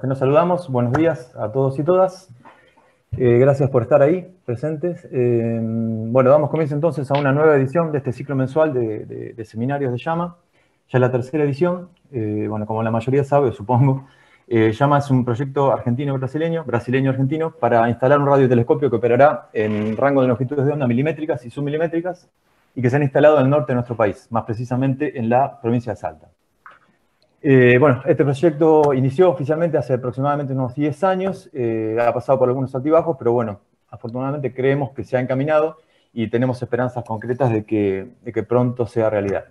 que nos saludamos, buenos días a todos y todas. Eh, gracias por estar ahí, presentes. Eh, bueno, damos comienzo entonces a una nueva edición de este ciclo mensual de, seminarios de Llama. Ya la tercera edición, eh, bueno, como la mayoría sabe, supongo, Llama es un proyecto argentino-brasileño, brasileño-argentino, para instalar un radiotelescopio que operará en rango de longitudes de onda milimétricas y submilimétricas y que se han instalado en el norte de nuestro país, más precisamente en la provincia de Salta. Eh, bueno, este proyecto inició oficialmente hace aproximadamente unos 10 años, eh, ha pasado por algunos altibajos, pero bueno, afortunadamente creemos que se ha encaminado y tenemos esperanzas concretas de que, que pronto sea realidad.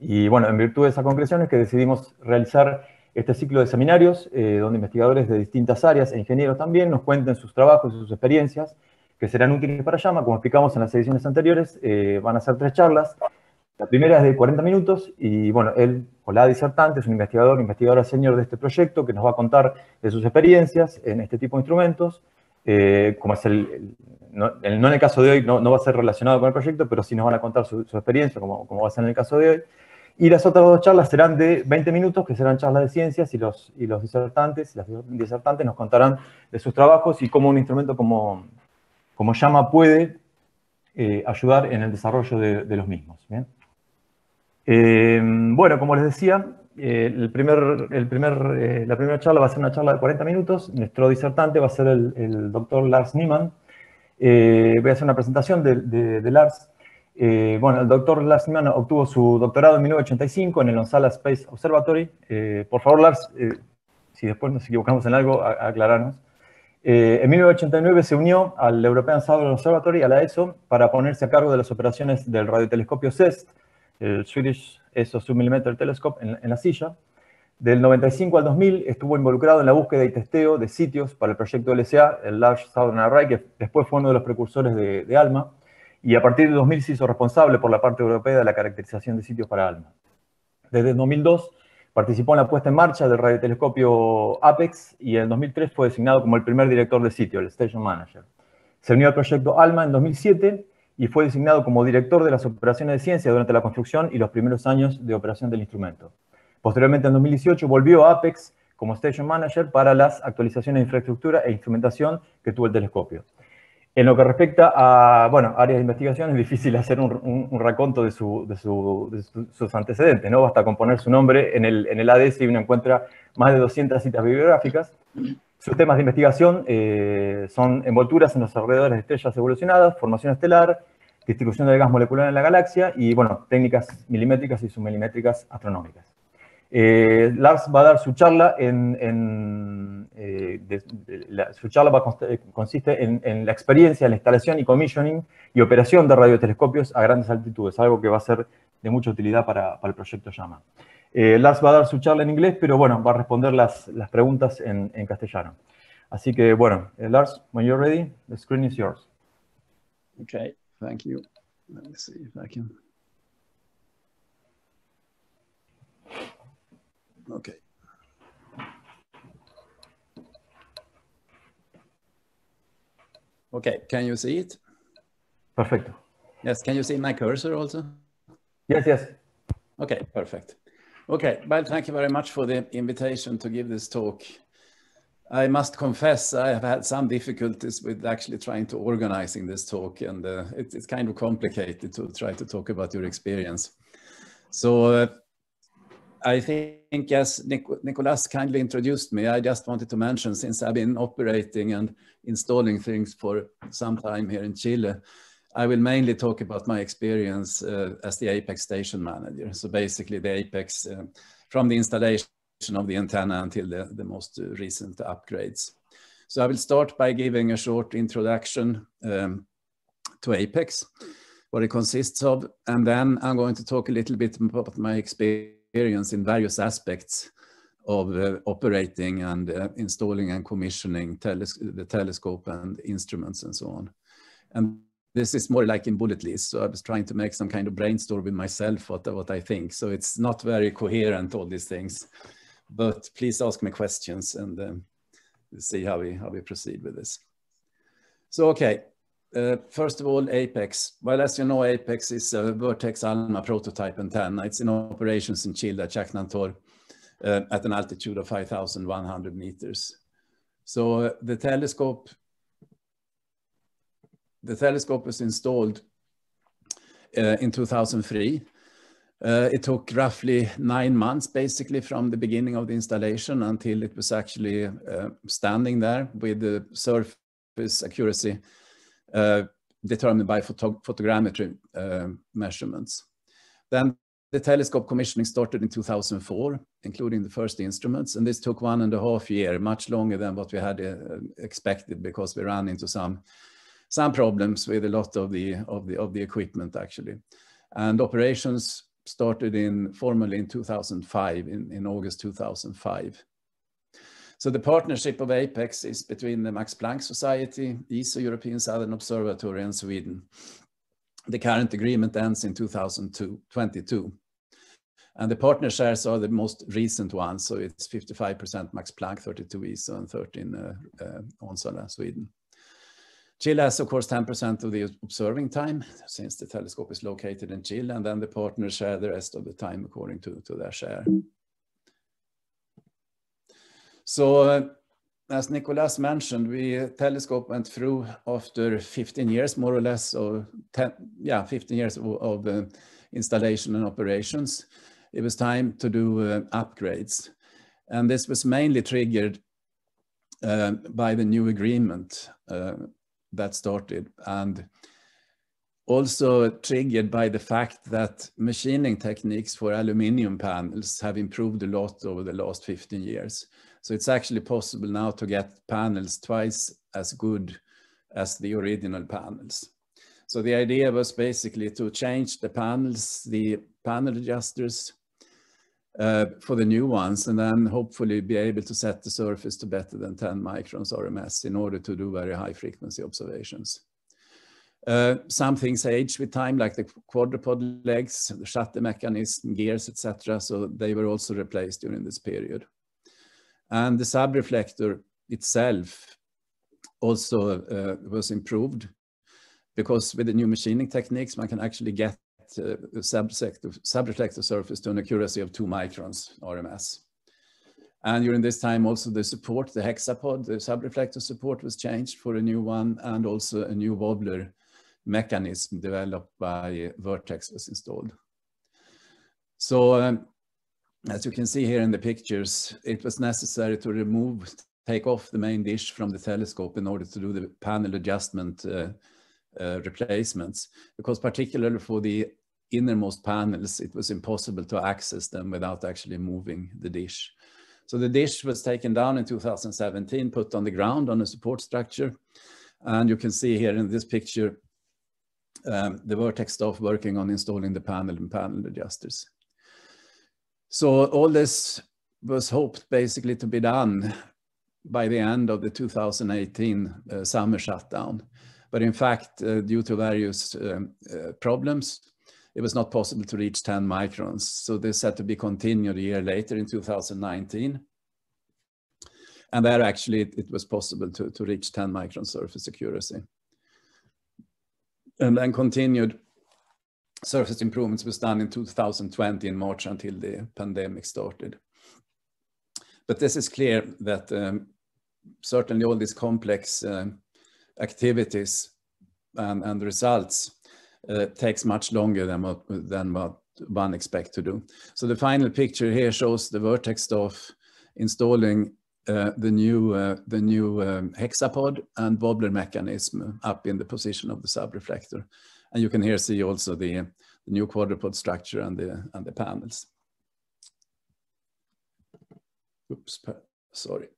Y bueno, en virtud de esa concreción es que decidimos realizar este ciclo de seminarios, eh, donde investigadores de distintas áreas e ingenieros también nos cuenten sus trabajos y sus experiencias, que serán útiles para Llama. Como explicamos en las ediciones anteriores, van a ser tres charlas la primera es de 40 minutos y, bueno, él o la disertante es un investigador, investigadora senior de este proyecto que nos va a contar de sus experiencias en este tipo de instrumentos. Eh, como es el, no, en el caso de hoy no, va a ser relacionado con el proyecto, pero sí nos van a contar su, experiencia, como, como, va a ser en el caso de hoy. Y las otras dos charlas serán de 20 minutos, que serán charlas de ciencias, y los, y los disertantes, las disertantes nos contarán de sus trabajos y cómo un instrumento como, como llama puede eh, ayudar en el desarrollo de, de los mismos. ¿bien? Eh, bueno, como les decía, eh, el primer, el primer, eh, la primera charla va a ser una charla de 40 minutos. Nuestro disertante va a ser el, doctor Lars Niemann. voy a hacer una presentación de, Lars. bueno, el doctor Lars Niemann obtuvo su doctorado en 1985 en el Onsala Space Observatory. por favor, Lars, si después nos equivocamos en algo, aclararnos. en 1989 se unió al European Southern Observatory, a la ESO, para ponerse a cargo de las operaciones del radiotelescopio CEST, el Swedish ESO Submillimeter Telescope, en, la silla. Del 95 al 2000 estuvo involucrado en la búsqueda y testeo de sitios para el proyecto LSA, el Large Southern Array, que después fue uno de los precursores de, ALMA, y a partir de 2000 se hizo responsable por la parte europea de la caracterización de sitios para ALMA. Desde 2002 participó en la puesta en marcha del radiotelescopio APEX y en 2003 fue designado como el primer director de sitio, el Station Manager. Se unió al proyecto ALMA en 2007 y fue designado como director de las operaciones de ciencia durante la construcción y los primeros años de operación del instrumento. Posteriormente, en 2018, volvió a Apex como Station Manager para las actualizaciones de infraestructura e instrumentación que tuvo el telescopio. En lo que respecta a bueno, áreas de investigación, es difícil hacer un, un, raconto de, su, de, sus antecedentes. ¿no? Basta con poner su nombre en el, en el ADS y uno encuentra más de 200 citas bibliográficas. Sus temas de investigación eh, son envolturas en los alrededores de estrellas evolucionadas, formación estelar, distribución del gas molecular en la galaxia y, bueno, técnicas milimétricas y submilimétricas astronómicas. Eh, Lars va a dar su charla en, eh, su charla va consiste en, la experiencia, la instalación y commissioning y operación de radiotelescopios a grandes altitudes, algo que va a ser de mucha utilidad para, para el proyecto Llama. Eh, Lars va a dar su charla en inglés, pero bueno, va a responder las, las preguntas en, en, castellano. Así que bueno, eh, Lars, when you're ready, the screen is yours. Okay, thank you. Let me see if I can. Okay. Okay, can you see it? Perfecto. Yes, can you see my cursor also? Yes, yes. Okay, perfect. Okay, well, thank you very much for the invitation to give this talk. I must confess I have had some difficulties with actually trying to organizing this talk and uh, it, it's kind of complicated to try to talk about your experience. So uh, I think as Nic Nicolas kindly introduced me, I just wanted to mention since I've been operating and installing things for some time here in Chile, I will mainly talk about my experience uh, as the Apex station manager. So basically the Apex uh, from the installation of the antenna until the, the most recent upgrades. So I will start by giving a short introduction um, to Apex, what it consists of, and then I'm going to talk a little bit about my experience in various aspects of uh, operating and uh, installing and commissioning teles the telescope and instruments and so on. And this is more like in bullet lists. So I was trying to make some kind of brainstorm with myself what, what I think. So it's not very coherent, all these things. But please ask me questions and um, see how we, how we proceed with this. So, okay, uh, first of all, Apex. Well, as you know, Apex is a Vertex Alma prototype antenna. It's in operations in Chile at Chajnantor. uh, at an altitude of 5,100 meters. So uh, the telescope, the telescope was installed uh, in 2003. Uh, it took roughly nine months, basically, from the beginning of the installation until it was actually uh, standing there with the surface accuracy uh, determined by photo photogrammetry uh, measurements. Then the telescope commissioning started in 2004, including the first instruments, and this took one and a half year, much longer than what we had uh, expected because we ran into some some problems with a lot of the of the of the equipment actually, and operations started in formally in 2005 in, in August 2005. So the partnership of APEX is between the Max Planck Society, ESO European Southern Observatory and Sweden. The current agreement ends in 2022. And the partner shares are the most recent ones. So it's 55% Max Planck, 32 ESO and 13 uh, uh, Onsala, Sweden. Chile has, of course, 10% of the observing time since the telescope is located in Chile, and then the partners share the rest of the time according to, to their share. So uh, as Nicolas mentioned, we telescope went through after 15 years, more or less, or 10, yeah, 15 years of, of uh, installation and operations. It was time to do uh, upgrades. And this was mainly triggered uh, by the new agreement uh, that started and also triggered by the fact that machining techniques for aluminium panels have improved a lot over the last 15 years. So it's actually possible now to get panels twice as good as the original panels. So the idea was basically to change the panels, the panel adjusters for the new ones, and then hopefully be able to set the surface to better than 10 microns RMS in order to do very high frequency observations. Uh, some things age with time, like the quadrupod legs, the shutter mechanism, gears, etc. So they were also replaced during this period. And the subreflector itself also uh, was improved because with the new machining techniques, one can actually get uh, subreflector surface to an accuracy of two microns RMS. And during this time also the support, the hexapod, the subreflector support was changed for a new one and also a new wobbler mechanism developed by Vertex was installed. So um, as you can see here in the pictures, it was necessary to remove, take off the main dish from the telescope in order to do the panel adjustment uh, uh, replacements, because particularly for the innermost panels, it was impossible to access them without actually moving the dish. So the dish was taken down in 2017, put on the ground on a support structure. And you can see here in this picture, um, the Vertex staff working on installing the panel and panel adjusters. So all this was hoped basically to be done by the end of the 2018 uh, summer shutdown. But in fact, uh, due to various um, uh, problems, it was not possible to reach 10 microns. So this had to be continued a year later in 2019. And there actually it, it was possible to, to reach 10 micron surface accuracy. And then continued surface improvements was done in 2020 in March until the pandemic started. But this is clear that um, certainly all these complex uh, activities and, and results uh, takes much longer than what, than what one expect to do. So the final picture here shows the Vertex staff installing uh, the new uh, the new um, hexapod and wobbler mechanism up in the position of the subreflector. And you can here see also the, the new quadrupod structure and the, and the panels. Oops, sorry.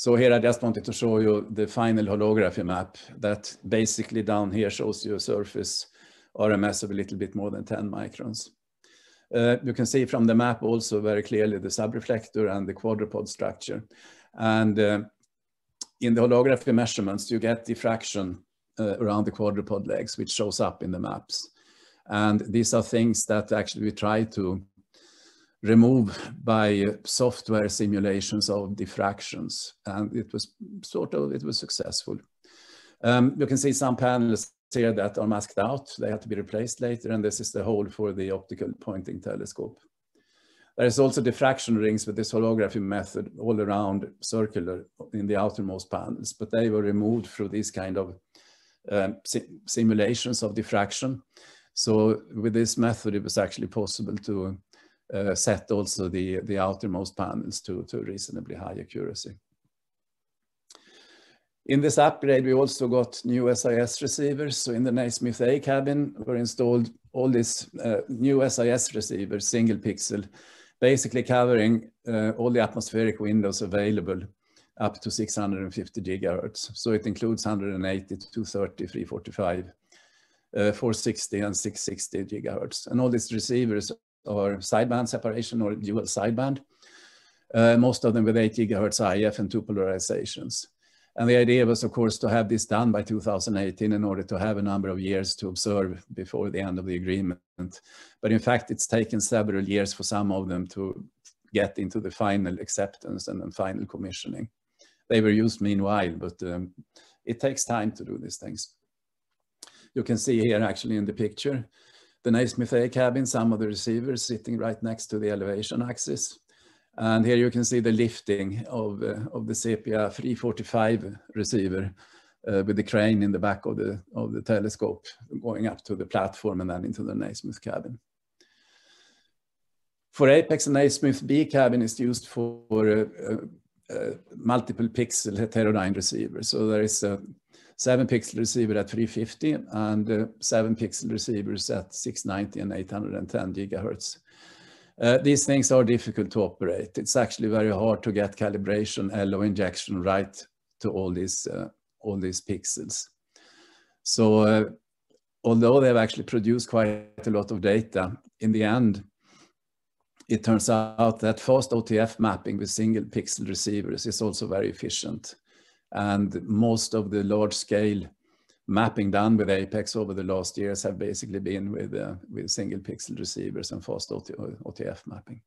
So here I just wanted to show you the final holography map that basically down here shows you a surface RMS of a little bit more than 10 microns. Uh, you can see from the map also very clearly the subreflector and the quadrupod structure. And uh, in the holography measurements, you get diffraction uh, around the quadrupod legs, which shows up in the maps. And these are things that actually we try to remove by software simulations of diffractions. And it was sort of, it was successful. Um, you can see some panels here that are masked out. They had to be replaced later. And this is the hole for the optical pointing telescope. There is also diffraction rings with this holography method all around circular in the outermost panels, but they were removed through these kind of um, si simulations of diffraction. So with this method, it was actually possible to uh, set also the, the outermost panels to, to reasonably high accuracy. In this upgrade, we also got new SIS receivers. So in the Nasmyth A cabin were installed all these uh, new SIS receivers, single pixel, basically covering uh, all the atmospheric windows available up to 650 gigahertz. So it includes 180, 230, 345, uh, 460 and 660 gigahertz. And all these receivers are sideband separation or dual sideband, uh, most of them with 8 gigahertz IF and two polarizations. And the idea was, of course, to have this done by 2018 in order to have a number of years to observe before the end of the agreement. But in fact, it's taken several years for some of them to get into the final acceptance and then final commissioning. They were used meanwhile, but um, it takes time to do these things. You can see here actually in the picture, the Nasmyth A cabin, some of the receivers sitting right next to the elevation axis. And here you can see the lifting of, uh, of the Sepia 345 receiver uh, with the crane in the back of the, of the telescope going up to the platform and then into the Nasmyth cabin. For Apex, the Nasmyth B cabin is used for uh, uh, multiple pixel heterodyne receiver. So there is a seven pixel receiver at 350 and uh, seven pixel receivers at 690 and 810 gigahertz. Uh, these things are difficult to operate. It's actually very hard to get calibration, LO injection right to all these, uh, all these pixels. So uh, although they've actually produced quite a lot of data, in the end, it turns out that fast OTF mapping with single pixel receivers is also very efficient. And most of the large scale mapping done with Apex over the last years have basically been with, uh, with single pixel receivers and fast OTF mapping.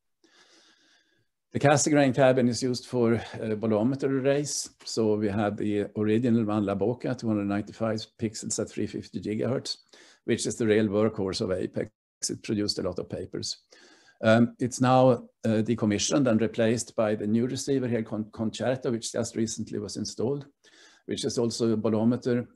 The Cassegrain cabin is used for uh, bolometer arrays. So we have the original one, LABOCA, 295 pixels at 350 gigahertz, which is the real workhorse of Apex. It produced a lot of papers. Um, it's now uh, decommissioned and replaced by the new receiver here, Con Concerto, which just recently was installed, which is also a bolometer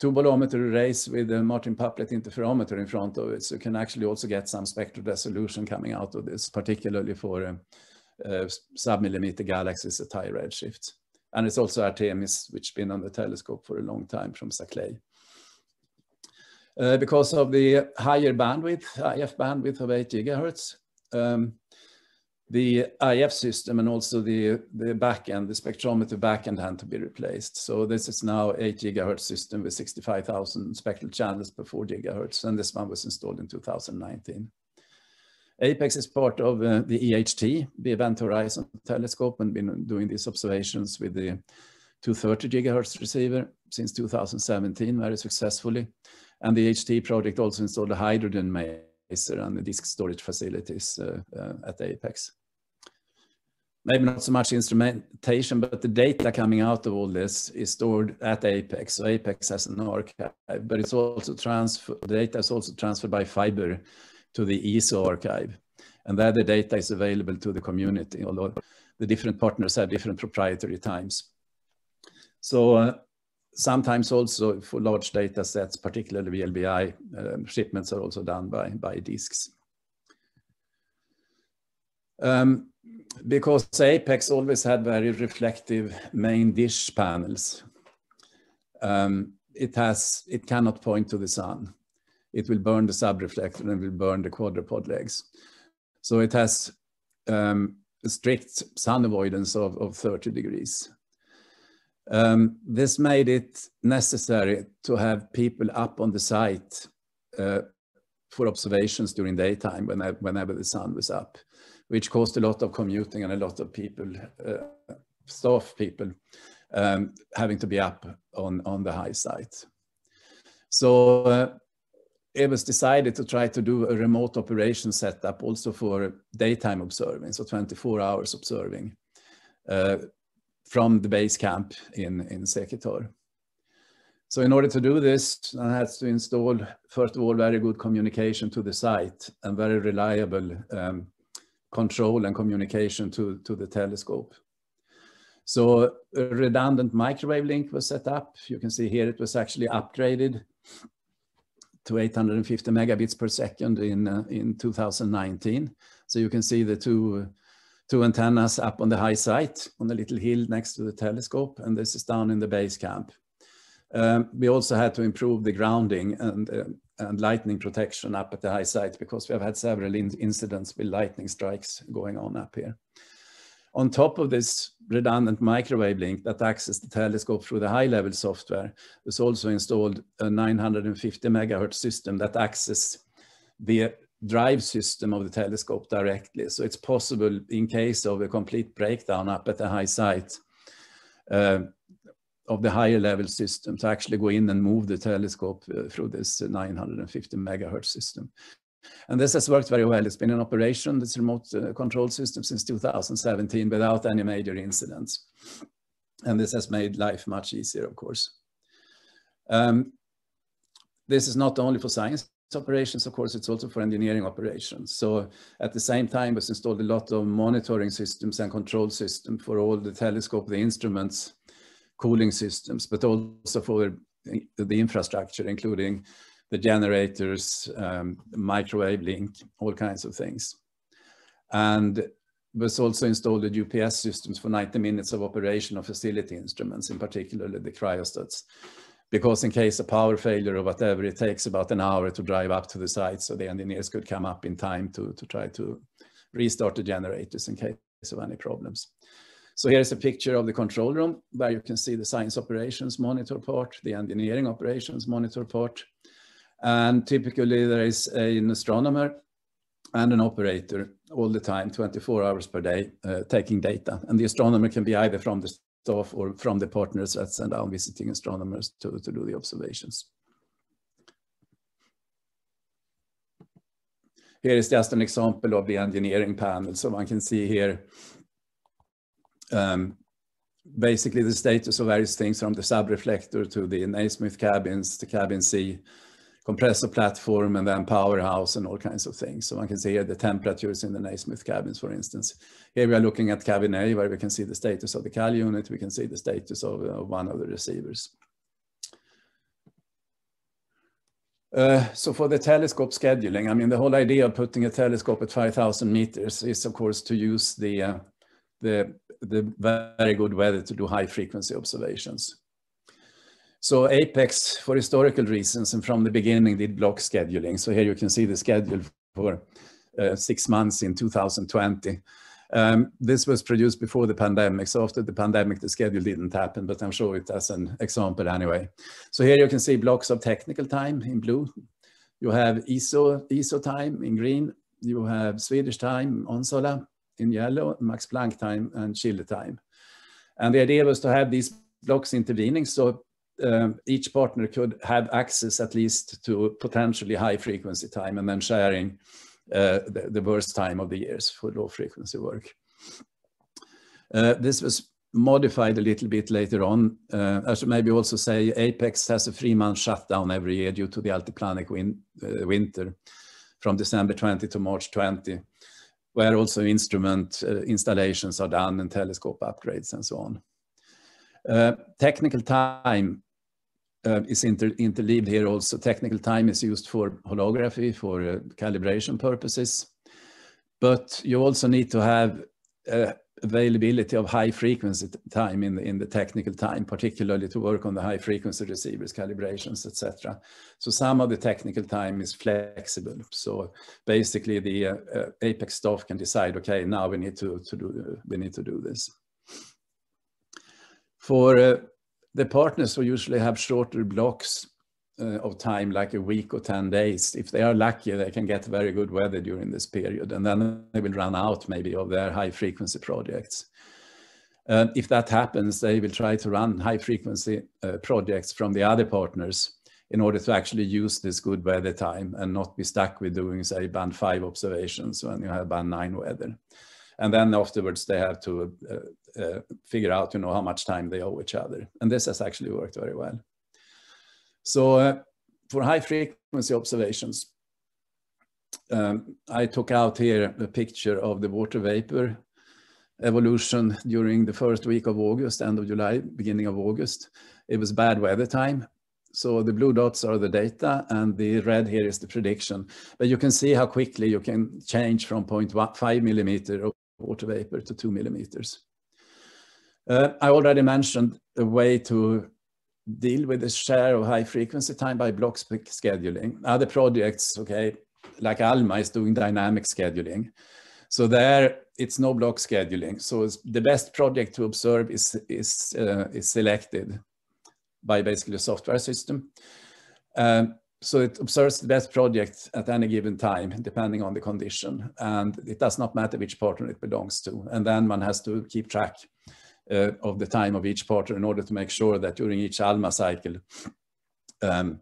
two bolometer arrays with a Martin Puplett interferometer in front of it. So you can actually also get some spectral resolution coming out of this, particularly for uh, uh, sub-millimeter galaxies at high redshift. And it's also Artemis, which has been on the telescope for a long time from Saclay. Uh, because of the higher bandwidth, IF bandwidth of 8 gigahertz, um, the IF system and also the, the backend, the spectrometer backend had to be replaced. So this is now 8 gigahertz system with 65,000 spectral channels per 4 gigahertz, and this one was installed in 2019. APEX is part of uh, the EHT, the Event Horizon Telescope, and been doing these observations with the 230 gigahertz receiver since 2017 very successfully. And the HT project also installed a hydrogen maser and the disk storage facilities uh, uh, at APEX maybe not so much instrumentation, but the data coming out of all this is stored at Apex. So Apex has an archive, but it's also transfer, the data is also transferred by fiber to the ESO archive. And there the data is available to the community, although the different partners have different proprietary times. So uh, sometimes also for large data sets, particularly VLBI, uh, shipments are also done by, by disks. Um, because Apex always had very reflective main dish panels. Um, it has, it cannot point to the sun. It will burn the subreflector and will burn the quadrupod legs. So it has um, strict sun avoidance of, of 30 degrees. Um, this made it necessary to have people up on the site uh, for observations during daytime whenever, whenever the sun was up which caused a lot of commuting and a lot of people, uh, staff people, um, having to be up on, on the high site. So uh, it was decided to try to do a remote operation setup also for daytime observing, so 24 hours observing uh, from the base camp in, in Sequitor. So in order to do this, I had to install, first of all, very good communication to the site and very reliable um, control and communication to, to the telescope. So a redundant microwave link was set up. You can see here it was actually upgraded to 850 megabits per second in, uh, in 2019. So you can see the two, two antennas up on the high site on the little hill next to the telescope, and this is down in the base camp. Um, we also had to improve the grounding and, uh, and lightning protection up at the high site because we have had several in incidents with lightning strikes going on up here. On top of this redundant microwave link that accesses the telescope through the high-level software, was also installed a 950 megahertz system that accesses the drive system of the telescope directly. So it's possible in case of a complete breakdown up at the high site uh, of the higher level system to actually go in and move the telescope uh, through this 950 megahertz system. And this has worked very well. It's been in operation, this remote uh, control system since 2017 without any major incidents. And this has made life much easier, of course. Um, this is not only for science operations, of course, it's also for engineering operations. So at the same time, we've installed a lot of monitoring systems and control systems for all the telescope, the instruments, cooling systems, but also for the infrastructure, including the generators, um, microwave link, all kinds of things. And was also installed the UPS systems for 90 minutes of operation of facility instruments, in particular the cryostats. Because in case of power failure or whatever, it takes about an hour to drive up to the site so the engineers could come up in time to, to try to restart the generators in case of any problems. So here's a picture of the control room where you can see the science operations monitor part, the engineering operations monitor part, and typically there is a, an astronomer and an operator all the time, 24 hours per day, uh, taking data. And the astronomer can be either from the staff or from the partners that send out visiting astronomers to, to do the observations. Here is just an example of the engineering panel. So one can see here um, basically the status of various things from the subreflector to the Nasmyth cabins, the cabin C, compressor platform and then powerhouse and all kinds of things. So one can see here the temperatures in the Nasmyth cabins, for instance. Here we are looking at cabin A where we can see the status of the CAL unit. We can see the status of, one of the receivers. Uh, so for the telescope scheduling, I mean, the whole idea of putting a telescope at 5,000 meters is, of course, to use the, uh, the, the very good weather to do high frequency observations. So Apex, for historical reasons and from the beginning, did block scheduling. So here you can see the schedule for uh, six months in 2020. Um, this was produced before the pandemic. So after the pandemic, the schedule didn't happen, but I'm sure it as an example anyway. So here you can see blocks of technical time in blue. You have ESO, ESO time in green. You have Swedish time, Onsala in yellow, Max Planck time and Chile time. And the idea was to have these blocks intervening. So um, each partner could have access at least to potentially high frequency time and then sharing uh, the, the, worst time of the years for low frequency work. Uh, this was modified a little bit later on. Uh, I should maybe also say Apex has a three month shutdown every year due to the altiplanic win uh, winter from December 20 to March 20, where also instrument uh, installations are done and telescope upgrades and so on. Uh, technical time uh, is inter interleaved here also. Technical time is used for holography, for uh, calibration purposes. But you also need to have uh, availability of high frequency time in the, in the technical time, particularly to work on the high frequency receivers, calibrations, etc. So some of the technical time is flexible. So basically the uh, uh, Apex staff can decide, okay, now we need to, to do, we need to do this. For uh, the partners will usually have shorter blocks uh, of time, like a week or 10 days. If they are lucky, they can get very good weather during this period, and then they will run out maybe of their high frequency projects. If that happens, they will try to run high frequency uh, projects from the other partners in order to actually use this good weather time and not be stuck with doing, say, band five observations when you have band nine weather. And then afterwards, they have to uh, uh, figure out, you know, how much time they owe each other. And this has actually worked very well. So uh, for high frequency observations, um, I took out here a picture of the water vapor evolution during the first week of August, end of July, beginning of August. It was bad weather time. So the blue dots are the data and the red here is the prediction. But you can see how quickly you can change from 0.5 millimeter water vapor to two millimeters. Uh, I already mentioned a way to deal with the share of high frequency time by block scheduling. Other projects, okay, like ALMA is doing dynamic scheduling. So there it's no block scheduling. So the best project to observe is, is, uh, is selected by basically a software system. Um, so it observes the best project at any given time, depending on the condition. And it does not matter which partner it belongs to. And then one has to keep track uh, of the time of each partner in order to make sure that during each ALMA cycle, um,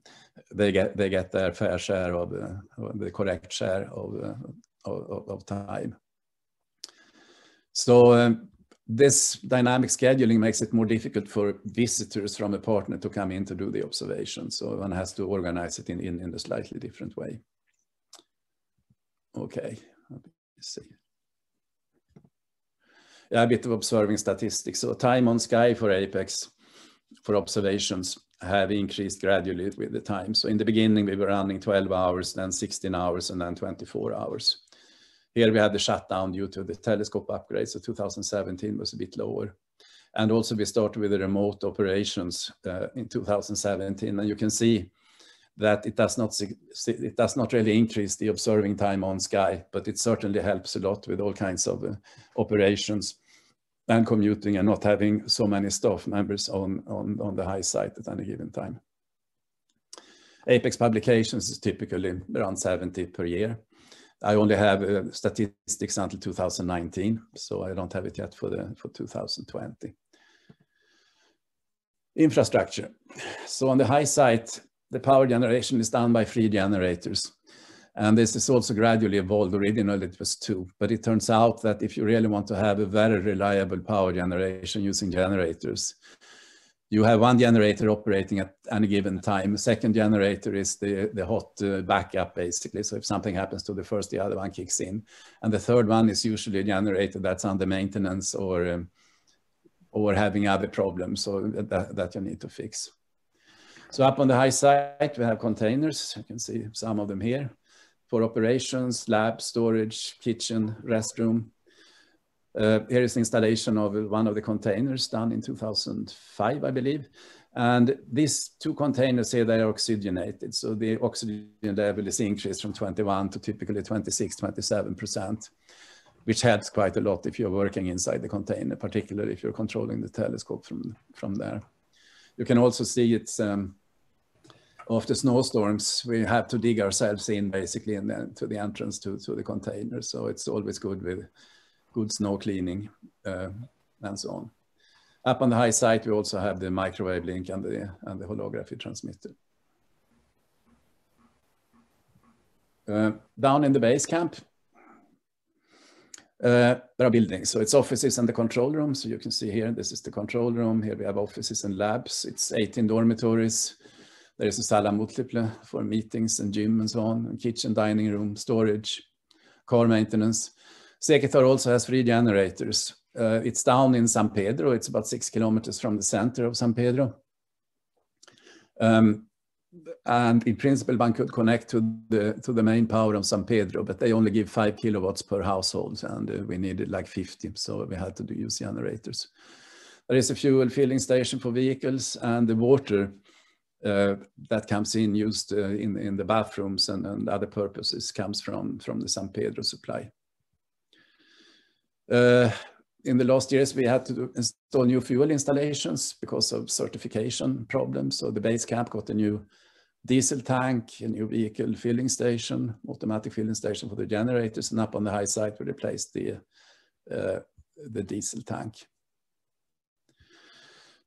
they get they get their fair share of uh, the correct share of, uh, of, of time. So um, this dynamic scheduling makes it more difficult for visitors from a partner to come in to do the observation. So one has to organize it in, in, in a slightly different way. Okay, let me see. Yeah, a bit of observing statistics. So time on sky for Apex for observations have increased gradually with the time. So in the beginning, we were running 12 hours, then 16 hours, and then 24 hours. Here we had the shutdown due to the telescope upgrade, so 2017 was a bit lower. And also we started with the remote operations uh, in 2017, and you can see that it does not it does not really increase the observing time on sky, but it certainly helps a lot with all kinds of uh, operations and commuting and not having so many staff members on, on, on the high site at any given time. Apex publications is typically around 70 per year. I only have uh, statistics until 2019, so I don't have it yet for, the, for 2020. Infrastructure. So on the high side, the power generation is done by three generators. And this is also gradually evolved. Originally it was two, but it turns out that if you really want to have a very reliable power generation using generators, you have one generator operating at any given time. The second generator is the, the hot uh, backup, basically. So if something happens to the first, the other one kicks in. And the third one is usually a generator that's under maintenance or, um, or having other problems so that, that you need to fix. So up on the high side, we have containers. You can see some of them here for operations, lab, storage, kitchen, restroom. Uh, here is the installation of one of the containers done in 2005, I believe. And these two containers here, they are oxygenated. So the oxygen level is increased from 21 to typically 26, 27%, which helps quite a lot if you're working inside the container, particularly if you're controlling the telescope from, from there. You can also see it's um, after snowstorms, we have to dig ourselves in basically in the, to the entrance to, to the container. So it's always good with good snow cleaning uh, and so on. Up on the high site, we also have the microwave link and the, and the holography transmitter. Uh, down in the base camp, uh, there are buildings. So it's offices and the control room. So you can see here, this is the control room. Here we have offices and labs. It's 18 dormitories. There is a sala multiple for meetings and gym and so on, kitchen, dining room, storage, car maintenance. Sequitor also has three generators. Uh, it's down in San Pedro. It's about six kilometers from the center of San Pedro. Um, and in principle, one could connect to the to the main power of San Pedro, but they only give five kilowatts per household, and uh, we needed like 50, so we had to do use generators. There is a fuel filling station for vehicles, and the water uh, that comes in used uh, in, in the bathrooms and, and other purposes comes from, from the San Pedro supply. Uh, in the last years, we had to install new fuel installations because of certification problems. So the base camp got a new diesel tank, a new vehicle filling station, automatic filling station for the generators, and up on the high side we replaced the, uh, the diesel tank.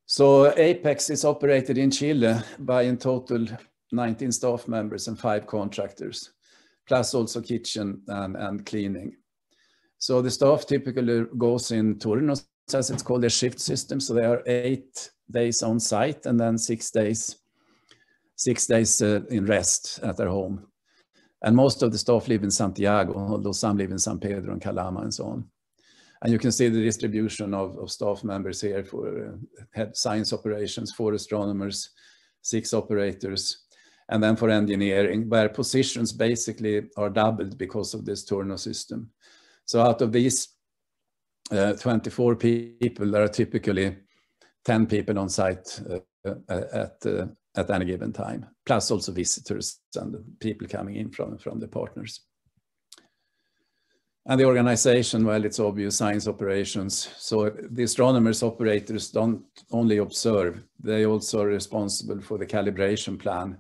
So Apex is operated in Chile by in total 19 staff members and five contractors, plus also kitchen and, and cleaning. So the staff typically goes in turnos, as it's called a shift system. So they are eight days on site and then six days, six days uh, in rest at their home. And most of the staff live in Santiago, although some live in San Pedro and Calama and so on. And you can see the distribution of, of staff members here for uh, head science operations, four astronomers, six operators, and then for engineering, where positions basically are doubled because of this Turno system. So out of these uh, 24 people, there are typically 10 people on site uh, at, uh, at any given time, plus also visitors and people coming in from, from the partners. And the organization, well, it's obvious science operations. So the astronomers operators don't only observe, they also are responsible for the calibration plan,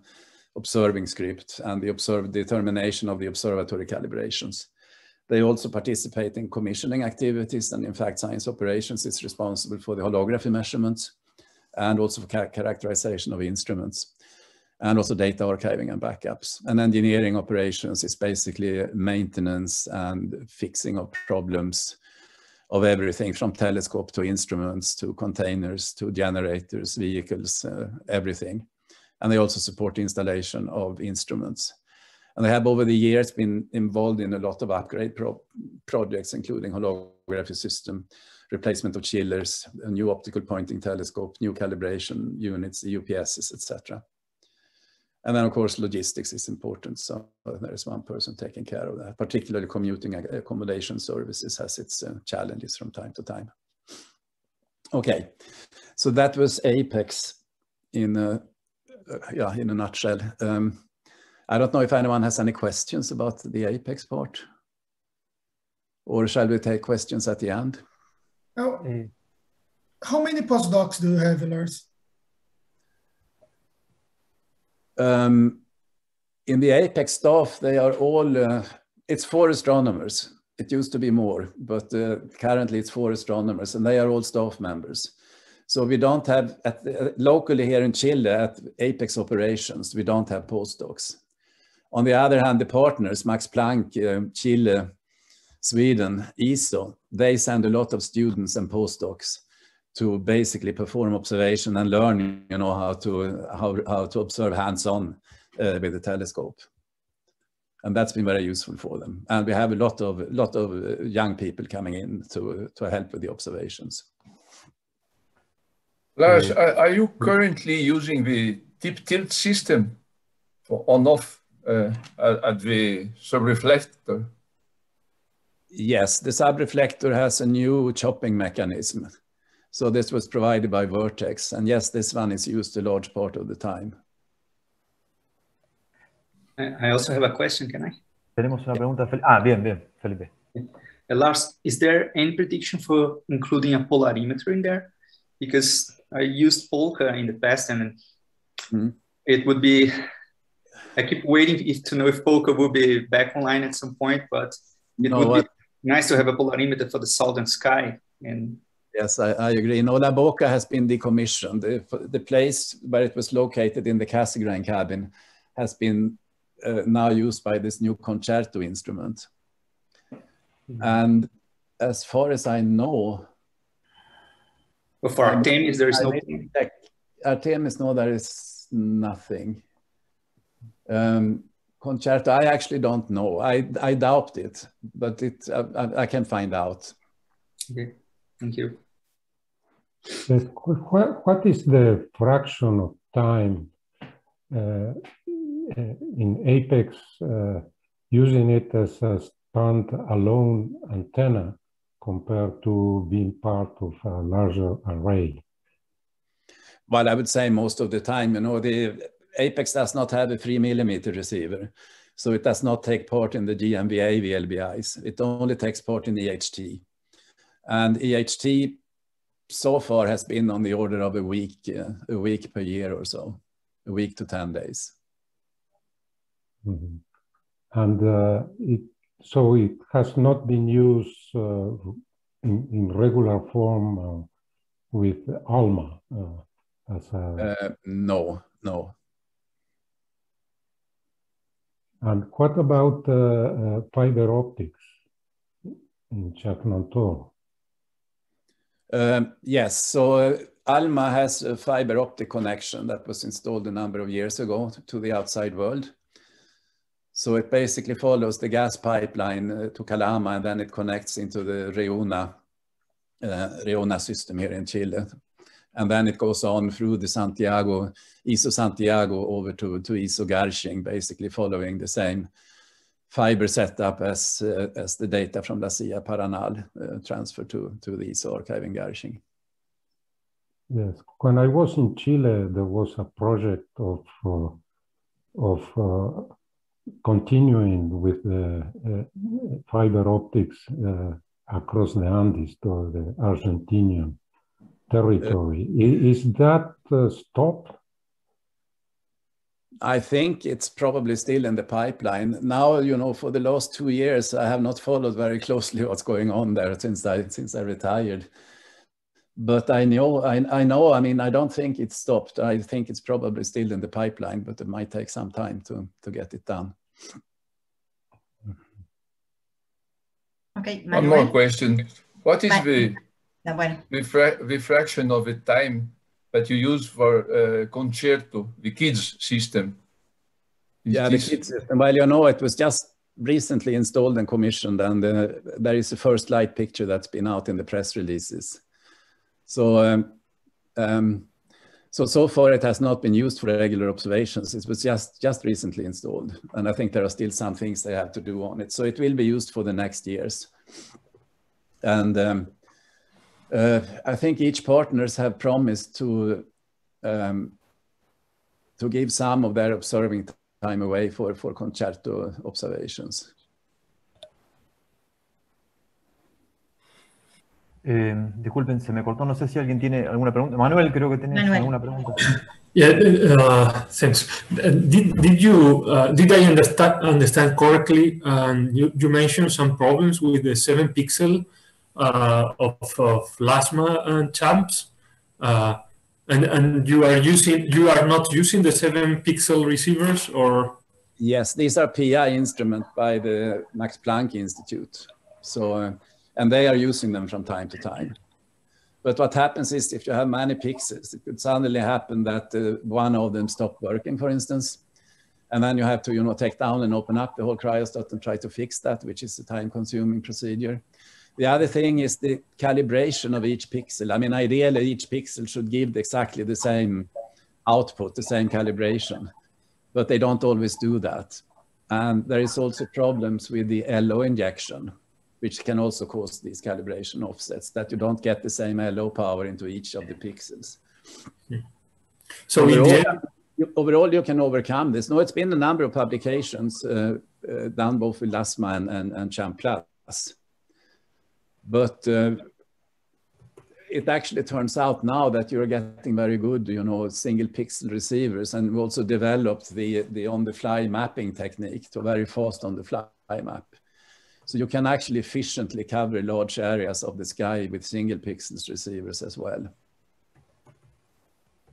observing script, and the observed determination of the observatory calibrations. They also participate in commissioning activities, and in fact, science operations is responsible for the holography measurements and also for characterization of instruments and also data archiving and backups. And engineering operations is basically maintenance and fixing of problems of everything from telescope to instruments to containers to generators, vehicles, uh, everything. And they also support installation of instruments. And I have over the years been involved in a lot of upgrade pro projects, including holography system, replacement of chillers, a new optical pointing telescope, new calibration units, UPSs, etc. And then, of course, logistics is important. So there is one person taking care of that. Particularly commuting accommodation services has its uh, challenges from time to time. Okay, so that was Apex in a, uh, yeah, in a nutshell. Um, I don't know if anyone has any questions about the Apex part. Or shall we take questions at the end? Now, mm. how many postdocs do you have, Lars? Um, in the Apex staff, they are all, uh, it's four astronomers. It used to be more, but uh, currently it's four astronomers and they are all staff members. So we don't have, at, uh, locally here in Chile at Apex operations, we don't have postdocs. On the other hand, the partners, Max Planck, uh, Chile, Sweden, ESO, they send a lot of students and postdocs to basically perform observation and learn, you know, how to how, how to observe hands-on uh, with the telescope. And that's been very useful for them. And we have a lot of lot of uh, young people coming in to to help with the observations. Lars, are, you currently using the tip tilt system for on-off uh, at the subreflector? Yes, the subreflector has a new chopping mechanism so this was provided by Vertex. And yes, this one is used a large part of the time. I also have a question, can I? Tenemos una pregunta. Ah, bien, bien, Felipe. Uh, Lars, is there any prediction for including a polarimeter in there? Because I used Polka in the past and mm. it would be, I keep waiting if, to know if Polka will be back online at some point, but it no, would what? be nice to have a polarimeter for the southern sky. And Yes, I, I agree. Ola Boca has been decommissioned. The, the place where it was located in the Cassegrain cabin has been uh, now used by this new concerto instrument. Mm -hmm. And as far as I know, but for Artemis, there is no. Artemis, no, there is nothing. Um, concerto, I actually don't know. I I doubt it, but it I, I can find out. Okay. Thank you. What, what is the fraction of time uh, in Apex uh, using it as a stand-alone antenna compared to being part of a larger array? Well, I would say most of the time, you know, the Apex does not have a three millimeter receiver. So it does not take part in the GMVA VLBIs. It only takes part in EHT. And EHT so far has been on the order of a week, uh, a week per year or so, a week to 10 days. Mm -hmm. And uh, it, so it has not been used uh, in, in, regular form uh, with ALMA uh, as a... Uh, no, no. And what about fiber optics in Chajnantor? Um, yes, so uh, Alma has a fiber optic connection that was installed a number of years ago to the outside world. So it basically follows the gas pipeline uh, to Calama and then it connects into the REUNA, uh, REUNA system here in Chile. And then it goes on through the Santiago, ESO Santiago over to, to ESO Garching, basically following the same fiber setup as, uh, as the data from La Silla Paranal uh, transfer to, to the ESO archive in Garching. Yes, when I was in Chile, there was a project of uh, of uh, continuing with the uh, fiber optics uh, across the Andes to the Argentinian territory. Is, is that uh, stopped? I think it's probably still in the pipeline. Now, you know, for the last two years, I have not followed very closely what's going on there since I since I retired. But I know, I, I know. I mean, I don't think it's stopped. I think it's probably still in the pipeline, but it might take some time to to get it done. Okay, Manuel. One more question. What is the, no, bueno. the, fra the, fraction of the time that you use for uh, Concerto, the KIDs system? Is yeah, this... the KIDs system. Well, you know, it was just recently installed and commissioned, and uh, there is a first light picture that's been out in the press releases. So, um, um, so, so far it has not been used for regular observations. It was just, just recently installed. And I think there are still some things they have to do on it. So it will be used for the next years. And um, uh, I think each partners have promised to, um, to give some of their observing time away for, for concerto observations. Eh, disculpen, se me cortó. No sé si alguien tiene alguna pregunta. Manuel, creo que tiene alguna pregunta. Yeah, uh, thanks. Did, did you uh, did I understand understand correctly? Um, you, you mentioned some problems with the seven pixel uh, of, of LASMA and champs, uh, and and you are using you are not using the seven pixel receivers or? Yes, these are PI instruments by the Max Planck Institute. So uh, and they are using them from time to time. But what happens is if you have many pixels, it could suddenly happen that uh, one of them stop working, for instance. And then you have to, you know, take down and open up the whole cryostat and try to fix that, which is a time-consuming procedure. The other thing is the calibration of each pixel. I mean, ideally, each pixel should give exactly the same output, the same calibration, but they don't always do that. And there is also problems with the LO injection, which can also cause these calibration offsets that you don't get the same LO power into each of the pixels. So overall, you, overall, you can overcome this. No, it's been a number of publications uh, uh, done both with LASMA and, and, and CHAMP Plus. But uh, it actually turns out now that you're getting very good, you know, single pixel receivers, and we also developed the, the on-the-fly mapping technique to very fast on-the-fly map. So you can actually efficiently cover large areas of the sky with single pixels receivers as well.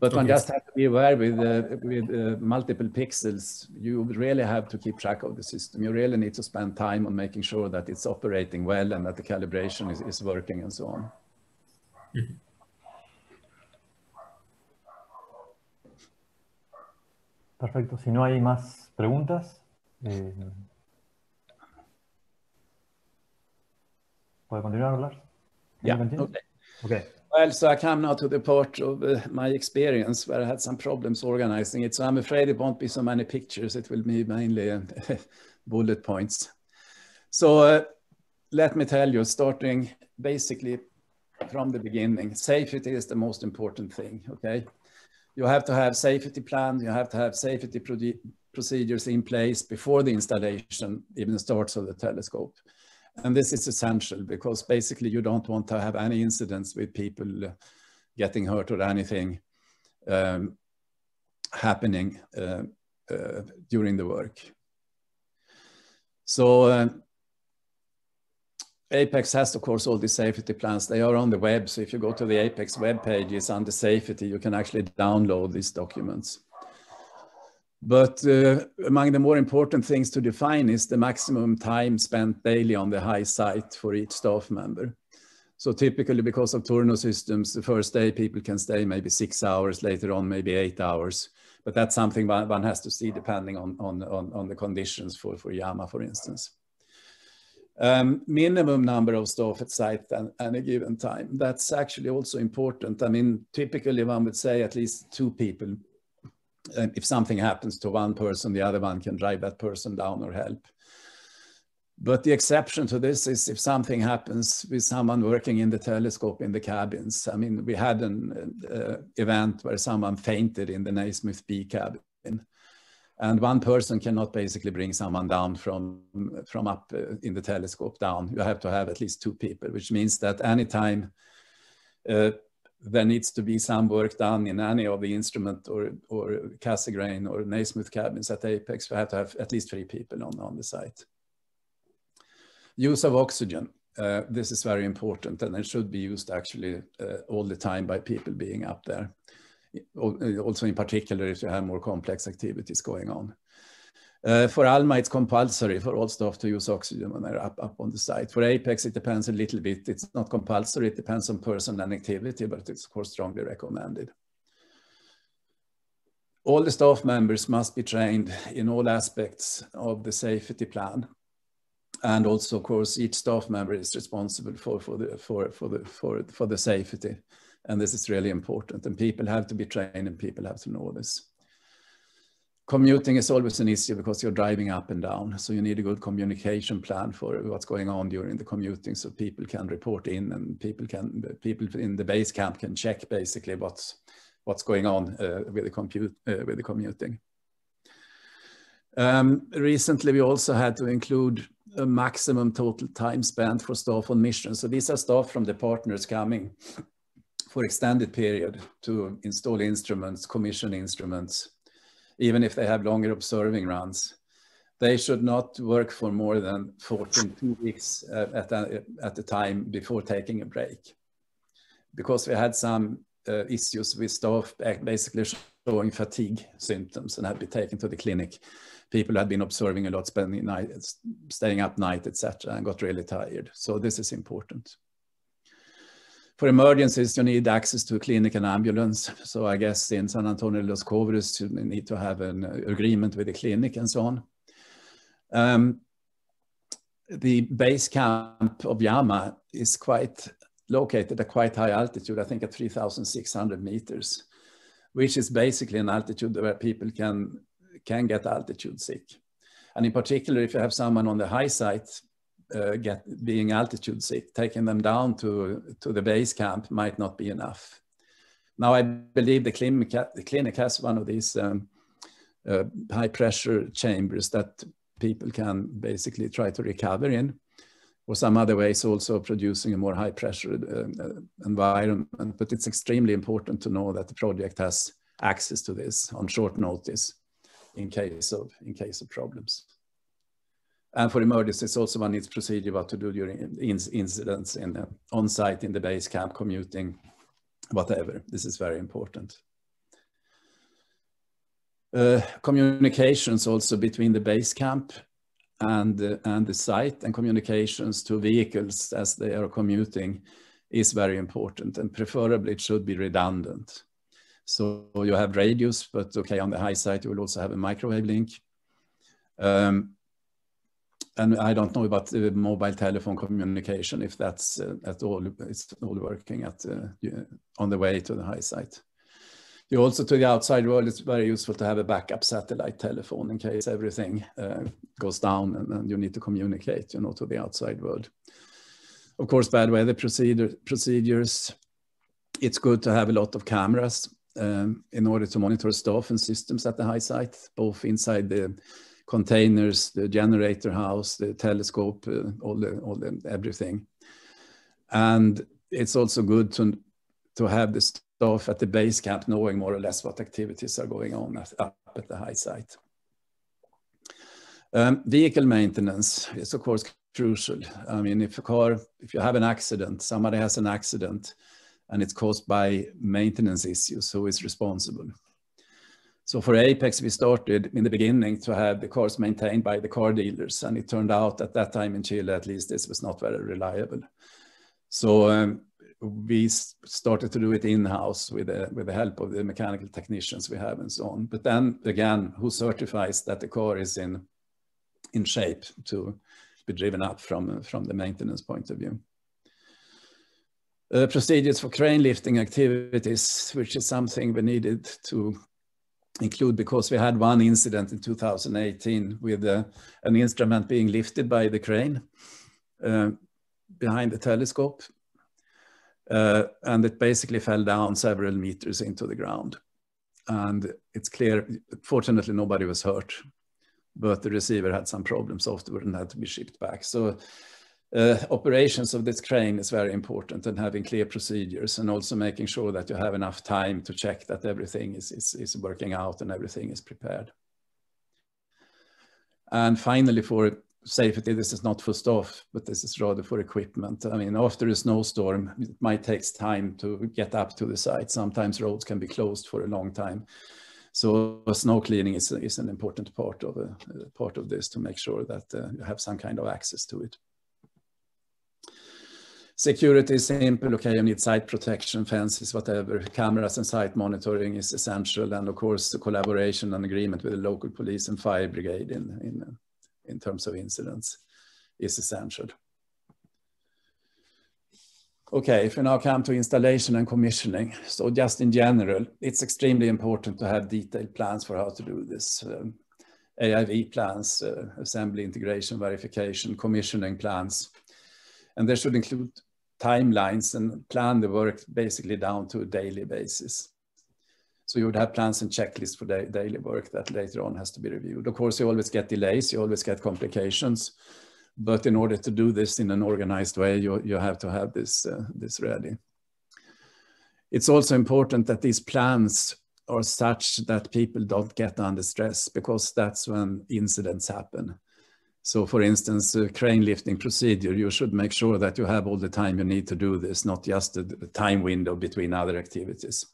But one just has to be aware with, uh, with uh, multiple pixels, you really have to keep track of the system. You really need to spend time on making sure that it's operating well and that the calibration is, is working and so on. Mm -hmm. Perfecto. Si no hay más preguntas, eh, ¿Puedo continuar, Lars? Yeah, okay. okay. Well, so I come now to the part of uh, my experience where I had some problems organizing it. So I'm afraid it won't be so many pictures. It will be mainly uh, bullet points. So uh, let me tell you, starting basically from the beginning, safety is the most important thing, okay? You have to have safety plan, you have to have safety procedures in place before the installation even starts of the telescope. And this is essential because basically you don't want to have any incidents with people getting hurt or anything um, happening uh, uh, during the work. So uh, Apex has, of course, all the safety plans. They are on the web. So if you go to the Apex web pages under safety, you can actually download these documents. But uh, among the more important things to define is the maximum time spent daily on the high site for each staff member. So typically because of Turno systems, the first day people can stay maybe six hours, later on maybe eight hours. but that's something one, one has to see depending on, on, on, on the conditions for, for LLAMA, for instance. Um, minimum number of staff at site at any given time. That's actually also important. I mean, typically one would say at least two people. If something happens to one person, the other one can drive that person down or help. But the exception to this is if something happens with someone working in the telescope in the cabins. I mean, we had an uh, event where someone fainted in the Nasmyth B cabin. And one person cannot basically bring someone down from, from up uh, in the telescope down. You have to have at least two people, which means that anytime uh, there needs to be some work done in any of the instrument or, or Cassegrain or Nasmyth cabins at Apex, we have to have at least three people on, on the site. Use of oxygen. Uh, this is very important and it should be used actually uh, all the time by people being up there. Also in particular if you have more complex activities going on. Uh, for ALMA, it's compulsory for all staff to use oxygen when they're up, up on the site. For APEX, it depends a little bit. It's not compulsory, it depends on person and activity, but it's of course strongly recommended. All the staff members must be trained in all aspects of the safety plan and also of course each staff member is responsible for for the for for the for for the safety and this is really important and people have to be trained and people have to know this commuting is always an issue because you're driving up and down so you need a good communication plan for what's going on during the commuting so people can report in and people can people in the base camp can check basically what's what's going on uh, with the compute uh, with the commuting um, recently we also had to include a maximum total time spent for staff on mission. So these are staff from the partners coming for extended period to install instruments, commission instruments, even if they have longer observing runs. They should not work for more than 14 two weeks uh, at, a, at the time before taking a break. Because we had some uh, issues with staff basically showing fatigue symptoms and had been taken to the clinic people had been observing a lot, spending night, staying up night, etc., and got really tired. So this is important. For emergencies, you need access to a clinic and ambulance. So I guess in San Antonio los Cobres, you need to have an agreement with the clinic and so on. Um, the base camp of LLAMA is quite located at quite high altitude, I think at 3,600 meters, which is basically an altitude where people can can get altitude sick. And in particular, if you have someone on the high site uh, get being altitude sick, taking them down to, to the base camp might not be enough. Now, I believe the clinic, the clinic has one of these um, uh, high pressure chambers that people can basically try to recover in, or some other ways also producing a more high pressure uh, environment. But it's extremely important to know that the project has access to this on short notice in case of in case of problems. And for emergencies, also one needs procedure what to do during incidents in the on-site, in the base camp, commuting, whatever. This is very important. Uh, communications also between the base camp and, uh, and the site and communications to vehicles as they are commuting is very important and preferably it should be redundant. So you have radios, but okay, on the high side, you will also have a microwave link. Um, and I don't know about the mobile telephone communication, if that's uh, at all, it's all working at uh, on the way to the high site. You also, to the outside world, it's very useful to have a backup satellite telephone in case everything uh, goes down and, and, you need to communicate, you know, to the outside world. Of course, bad weather procedure, procedures. It's good to have a lot of cameras um, in order to monitor staff and systems at the high site, both inside the containers, the generator house, the telescope, uh, all the all the everything. And it's also good to to have the staff at the base camp knowing more or less what activities are going on at, up at the high site. Um, vehicle maintenance is of course crucial. I mean, if a car, if you have an accident, somebody has an accident, and it's caused by maintenance issues. Who is responsible? So for Apex, we started in the beginning to have the cars maintained by the car dealers. And it turned out at that time in Chile, at least, this was not very reliable. So um, we started to do it in-house with the, with the help of the mechanical technicians we have and so on. But then again, who certifies that the car is in, in shape to be driven up from, from the maintenance point of view. Uh, procedures for crane lifting activities, which is something we needed to include because we had one incident in 2018 with uh, an instrument being lifted by the crane uh, behind the telescope. Uh, and it basically fell down several meters into the ground. And it's clear, fortunately, nobody was hurt, but the receiver had some problems afterward and had to be shipped back. So uh, operations of this crane is very important and having clear procedures and also making sure that you have enough time to check that everything is, is, is working out and everything is prepared. And finally, for safety, this is not for staff, but this is rather for equipment. I mean, after a snowstorm, it might take time to get up to the site. Sometimes roads can be closed for a long time. So snow cleaning is, is an important part of, uh, part of this to make sure that uh, you have some kind of access to it. Security is simple. Okay, you need site protection, fences, whatever. Cameras and site monitoring is essential. And of course, the collaboration and agreement with the local police and fire brigade in, in, in terms of incidents is essential. Okay, if we now come to installation and commissioning. So just in general, it's extremely important to have detailed plans for how to do this. Um, AIV plans, uh, assembly integration verification, commissioning plans. And they should include timelines and plan the work basically down to a daily basis. So you would have plans and checklists for daily work that later on has to be reviewed. Of course, you always get delays, you always get complications, but in order to do this in an organized way, you, you have to have this, uh, this ready. It's also important that these plans are such that people don't get under stress because that's when incidents happen. So for instance, a crane lifting procedure, you should make sure that you have all the time you need to do this, not just the time window between other activities.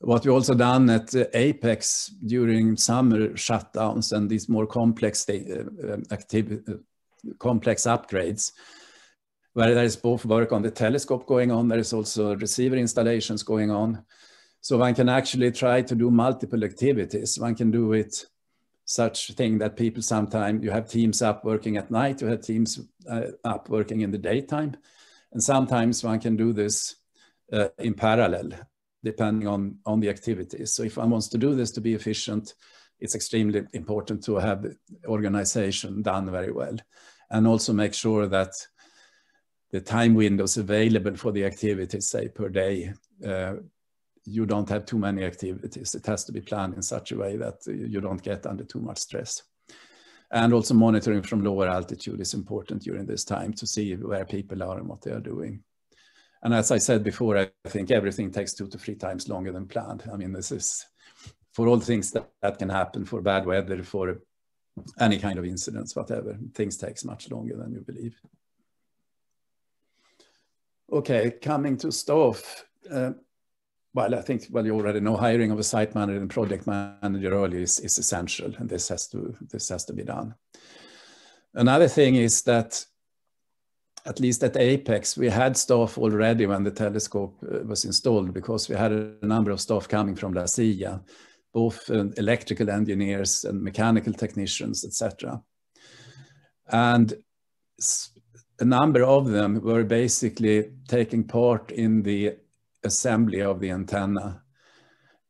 What we also done at Apex during summer shutdowns and these more complex uh, uh, uh, complex upgrades, where there is both work on the telescope going on, there is also receiver installations going on. So one can actually try to do multiple activities. One can do it such thing that people sometimes you have teams up working at night, you have teams uh, up working in the daytime, and sometimes one can do this uh, in parallel depending on on the activities. So if one wants to do this to be efficient, it's extremely important to have organization done very well, and also make sure that the time windows available for the activities, say per day, uh, you don't have too many activities. It has to be planned in such a way that you don't get under too much stress. And also monitoring from lower altitude is important during this time to see where people are and what they are doing. And as I said before, I think everything takes two to three times longer than planned. I mean, this is for all things that, that can happen for bad weather, for any kind of incidents, whatever, things takes much longer than you believe. Okay, coming to staff. Uh, well, I think, well, you already know hiring of a site manager and project manager early is, is essential, and this has to this has to be done. Another thing is that, at least at Apex, we had staff already when the telescope uh, was installed because we had a number of staff coming from La Silla, both uh, electrical engineers and mechanical technicians, etc. And a number of them were basically taking part in the assembly of the antenna.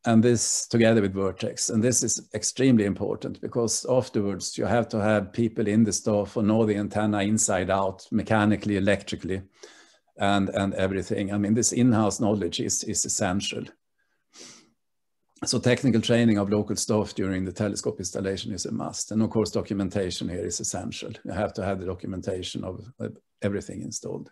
And this together with Vertex. And this is extremely important because afterwards you have to have people in the staff who know the antenna inside out, mechanically, electrically, and, and everything. I mean, this in-house knowledge is, is essential. So technical training of local staff during the telescope installation is a must. And of course, documentation here is essential. You have to have the documentation of everything installed.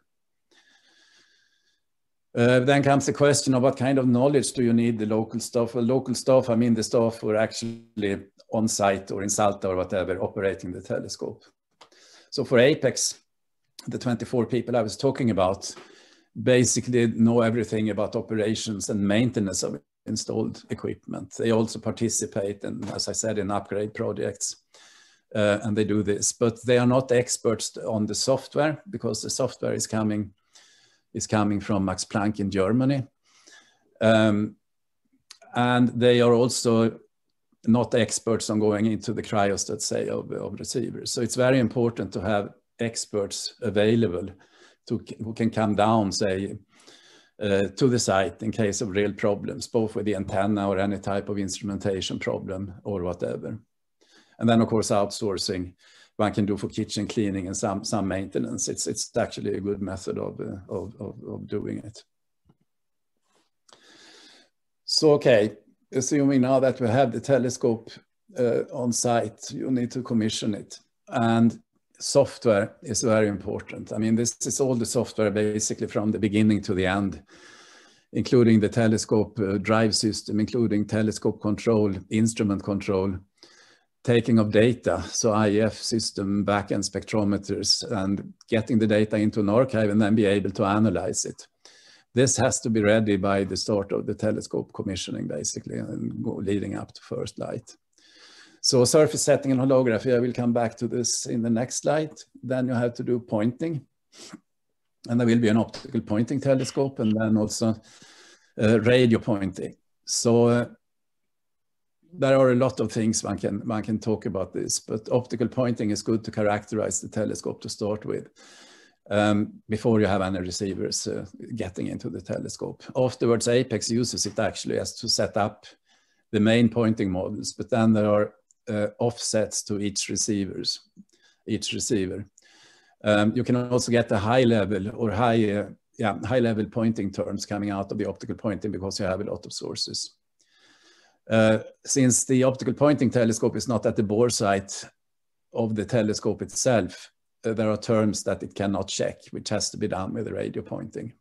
Uh, then comes the question of what kind of knowledge do you need the local staff? Well, local staff, I mean the staff who are actually on site or in Salta or whatever operating the telescope. So for Apex, the 24 people I was talking about basically know everything about operations and maintenance of installed equipment. They also participate in, as I said, in upgrade projects. Uh, and they do this, but they are not experts on the software because the software is coming is coming from Max Planck in Germany. Um, and they are also not experts on going into the cryostat, say, of, of receivers. So it's very important to have experts available to, who can come down, say, uh, to the site in case of real problems, both with the antenna or any type of instrumentation problem or whatever. And then, of course, outsourcing one can do for kitchen cleaning and some, some maintenance. It's, it's actually a good method of, uh, of, of, of doing it. So, okay, assuming now that we have the telescope uh, on site, you need to commission it. And software is very important. I mean, this is all the software basically from the beginning to the end, including the telescope uh, drive system, including telescope control, instrument control, taking of data, so IF system, backend spectrometers, and getting the data into an archive and then be able to analyze it. This has to be ready by the start of the telescope commissioning, basically, and leading up to first light. So surface setting and holography, I will come back to this in the next slide. Then you have to do pointing. And there will be an optical pointing telescope and then also uh, radio pointing. So uh, there are a lot of things one can, one can talk about this, but optical pointing is good to characterize the telescope to start with. Um, before you have any receivers uh, getting into the telescope. Afterwards, Apex uses it actually as to set up the main pointing models, but then there are uh, offsets to each receivers, each receiver. Um, you can also get a high level or high, uh, yeah, high level pointing terms coming out of the optical pointing because you have a lot of sources. Uh, since the optical pointing telescope is not at the boresight of the telescope itself, uh, there are terms that it cannot check, which has to be done with the radio pointing.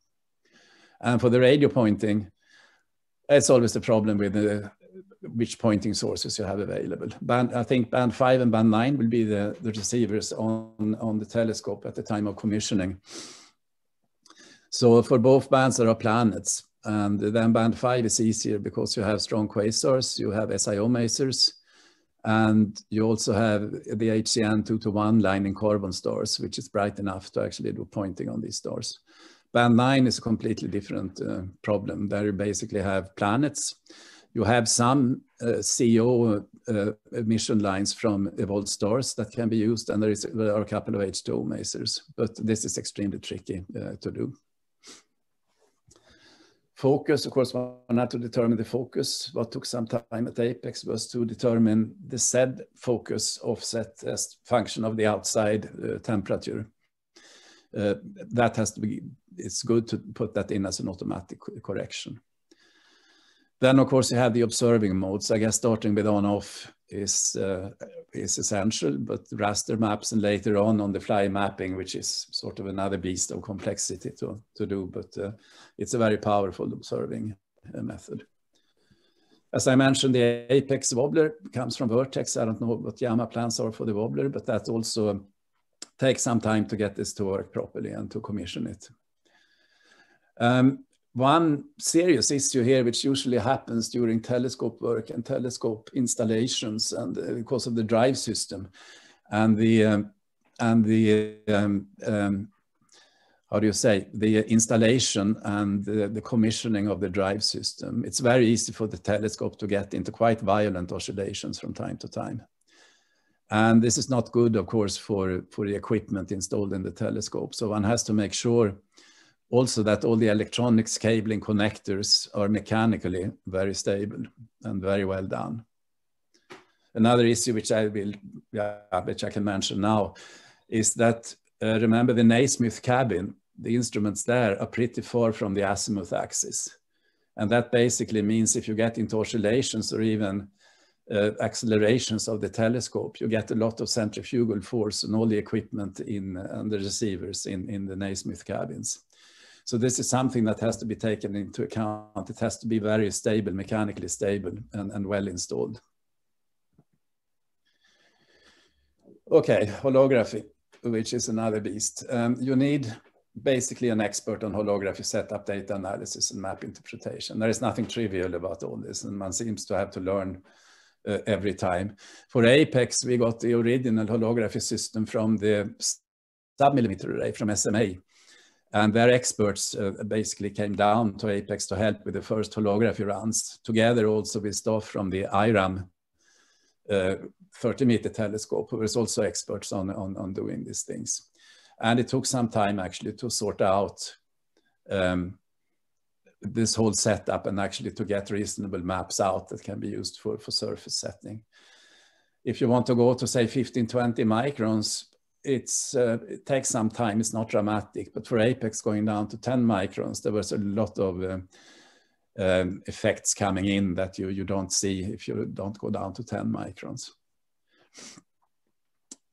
And for the radio pointing, it's always the problem with the which pointing sources you have available. Band, I think band five and band nine will be the, the receivers on, on the telescope at the time of commissioning. So for both bands, there are planets. And then band five is easier because you have strong quasars, you have SIO masers, and you also have the HCN 2 to 1 line in carbon stars, which is bright enough to actually do pointing on these stars. Band 9 is a completely different uh, problem. There you basically have planets you have some uh, CO uh, emission lines from evolved stars that can be used, and there, is, there are a couple of H2O masers, but this is extremely tricky uh, to do. Focus, of course, one had to determine the focus. What took some time at Apex was to determine the Z focus offset as function of the outside uh, temperature. Uh, that has to be, it's good to put that in as an automatic correction. Then, of course, you have the observing modes. I guess starting with on-off is, uh, is essential, but raster maps and later on on the fly mapping, which is sort of another beast of complexity to, to do, but uh, it's a very powerful observing uh, method. As I mentioned, the Apex wobbler comes from Vertex. I don't know what LLAMA plans are for the wobbler, but that also takes some time to get this to work properly and to commission it. Um, one serious issue here, which usually happens during telescope work and telescope installations, and uh, because of the drive system, and the um, and the um, um, how do you say the installation and the, the, commissioning of the drive system. It's very easy for the telescope to get into quite violent oscillations from time to time. And this is not good, of course, for, for the equipment installed in the telescope. So one has to make sure also that all the electronics cabling connectors are mechanically very stable and very well done. Another issue which I will, yeah, which I can mention now, is that uh, remember the Nasmyth cabin, the instruments there are pretty far from the azimuth axis. And that basically means if you get into oscillations or even uh, accelerations of the telescope, you get a lot of centrifugal force and all the equipment in and the receivers in, in the Nasmyth cabins. So this is something that has to be taken into account. It has to be very stable, mechanically stable and, and well installed. Okay, holography, which is another beast. Um, you need basically an expert on holography setup, data analysis, and map interpretation. There is nothing trivial about all this, and one seems to have to learn uh, every time. For Apex, we got the original holography system from the submillimeter array from SMA. And their experts uh, basically came down to Apex to help with the first holography runs, together also with staff from the IRAM uh, 30 meter telescope, who was also experts on, on, on doing these things. And it took some time actually to sort out um, this whole setup and actually to get reasonable maps out that can be used for, for surface setting. If you want to go to say 15, 20 microns, it's, uh, it takes some time, it's not dramatic, but for Apex going down to 10 microns, there was a lot of uh, um, effects coming in that you, you don't see if you don't go down to 10 microns.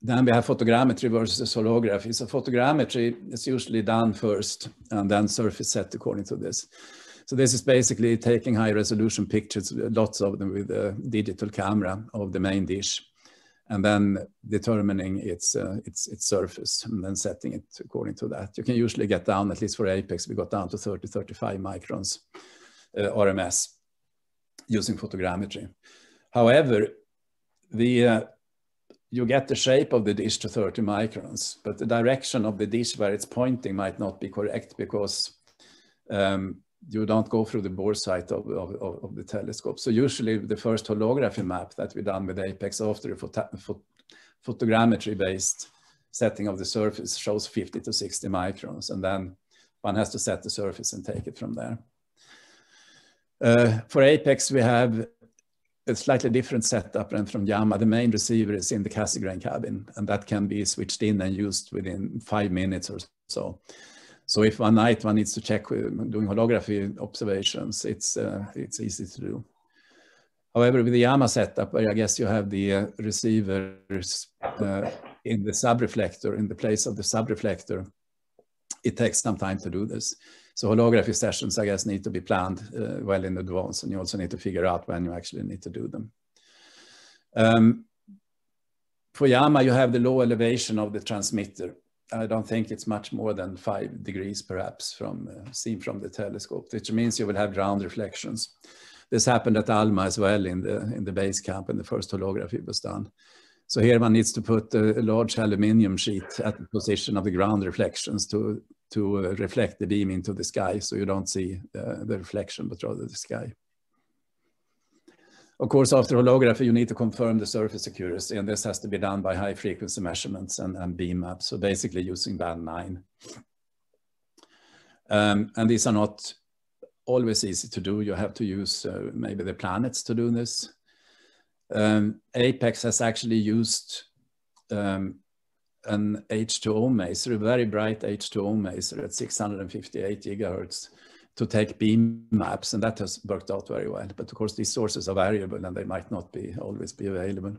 Then we have photogrammetry versus holography. So photogrammetry is usually done first and then surface set according to this. So this is basically taking high resolution pictures, lots of them with a digital camera of the main dish and then determining its, uh, its, its surface and then setting it according to that. You can usually get down, at least for Apex, we got down to 30, 35 microns uh, RMS using photogrammetry. However, the, uh, you get the shape of the dish to 30 microns, but the direction of the dish where it's pointing might not be correct because um, you don't go through the boresight of, of, of, the telescope. So usually the first holography map that we done with Apex after the phot photogrammetry based setting of the surface shows 50 to 60 microns. And then one has to set the surface and take it from there. Uh, for Apex, we have a slightly different setup than from LLAMA. The main receiver is in the Cassegrain cabin, and that can be switched in and used within five minutes or so. So if one night one needs to check doing holography observations, it's, uh, it's easy to do. However, with the LLAMA setup, I guess you have the uh, receivers uh, in the subreflector, in the place of the subreflector, it takes some time to do this. So holography sessions, I guess, need to be planned uh, well in advance, and you also need to figure out when you actually need to do them. Um, for LLAMA, you have the low elevation of the transmitter. I don't think it's much more than five degrees perhaps from uh, seen from the telescope, which means you will have ground reflections. This happened at ALMA as well in the, in the base camp when the first holography was done. So here one needs to put a, a large aluminium sheet at the position of the ground reflections to, to uh, reflect the beam into the sky so you don't see uh, the reflection but rather the sky. Of course, after holography, you need to confirm the surface accuracy, and this has to be done by high frequency measurements and, and beam maps, so basically using band 9. Um, and these are not always easy to do. You have to use uh, maybe the planets to do this. Um, Apex has actually used um, an H2O maser, a very bright H2O maser at 658 gigahertz to take beam maps, and that has worked out very well. But of course, these sources are variable and they might not be always be available.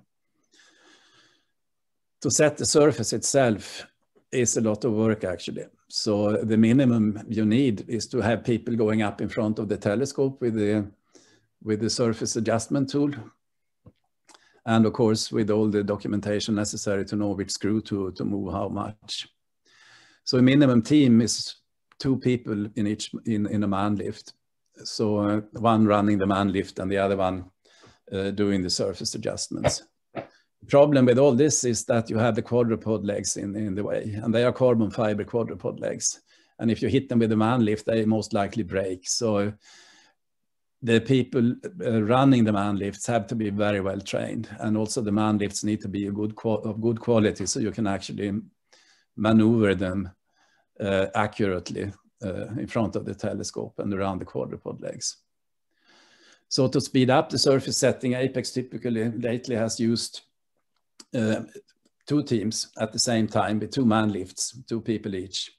To set the surface itself is a lot of work actually. So the minimum you need is to have people going up in front of the telescope with the, with the surface adjustment tool. And of course, with all the documentation necessary to know which screw to, to move how much. So a minimum team is two people in each in, in a man lift. So uh, one running the man lift and the other one uh, doing the surface adjustments. The problem with all this is that you have the quadrupod legs in, in the way, and they are carbon fiber quadrupod legs. And if you hit them with a man lift, they most likely break. So the people uh, running the man lifts have to be very well trained, and also the man lifts need to be a good of good quality, so you can actually maneuver them accurately uh, in front of the telescope and around the quadrupod legs. So to speed up the surface setting, Apex typically lately has used uh, two teams at the same time with two man lifts, two people each.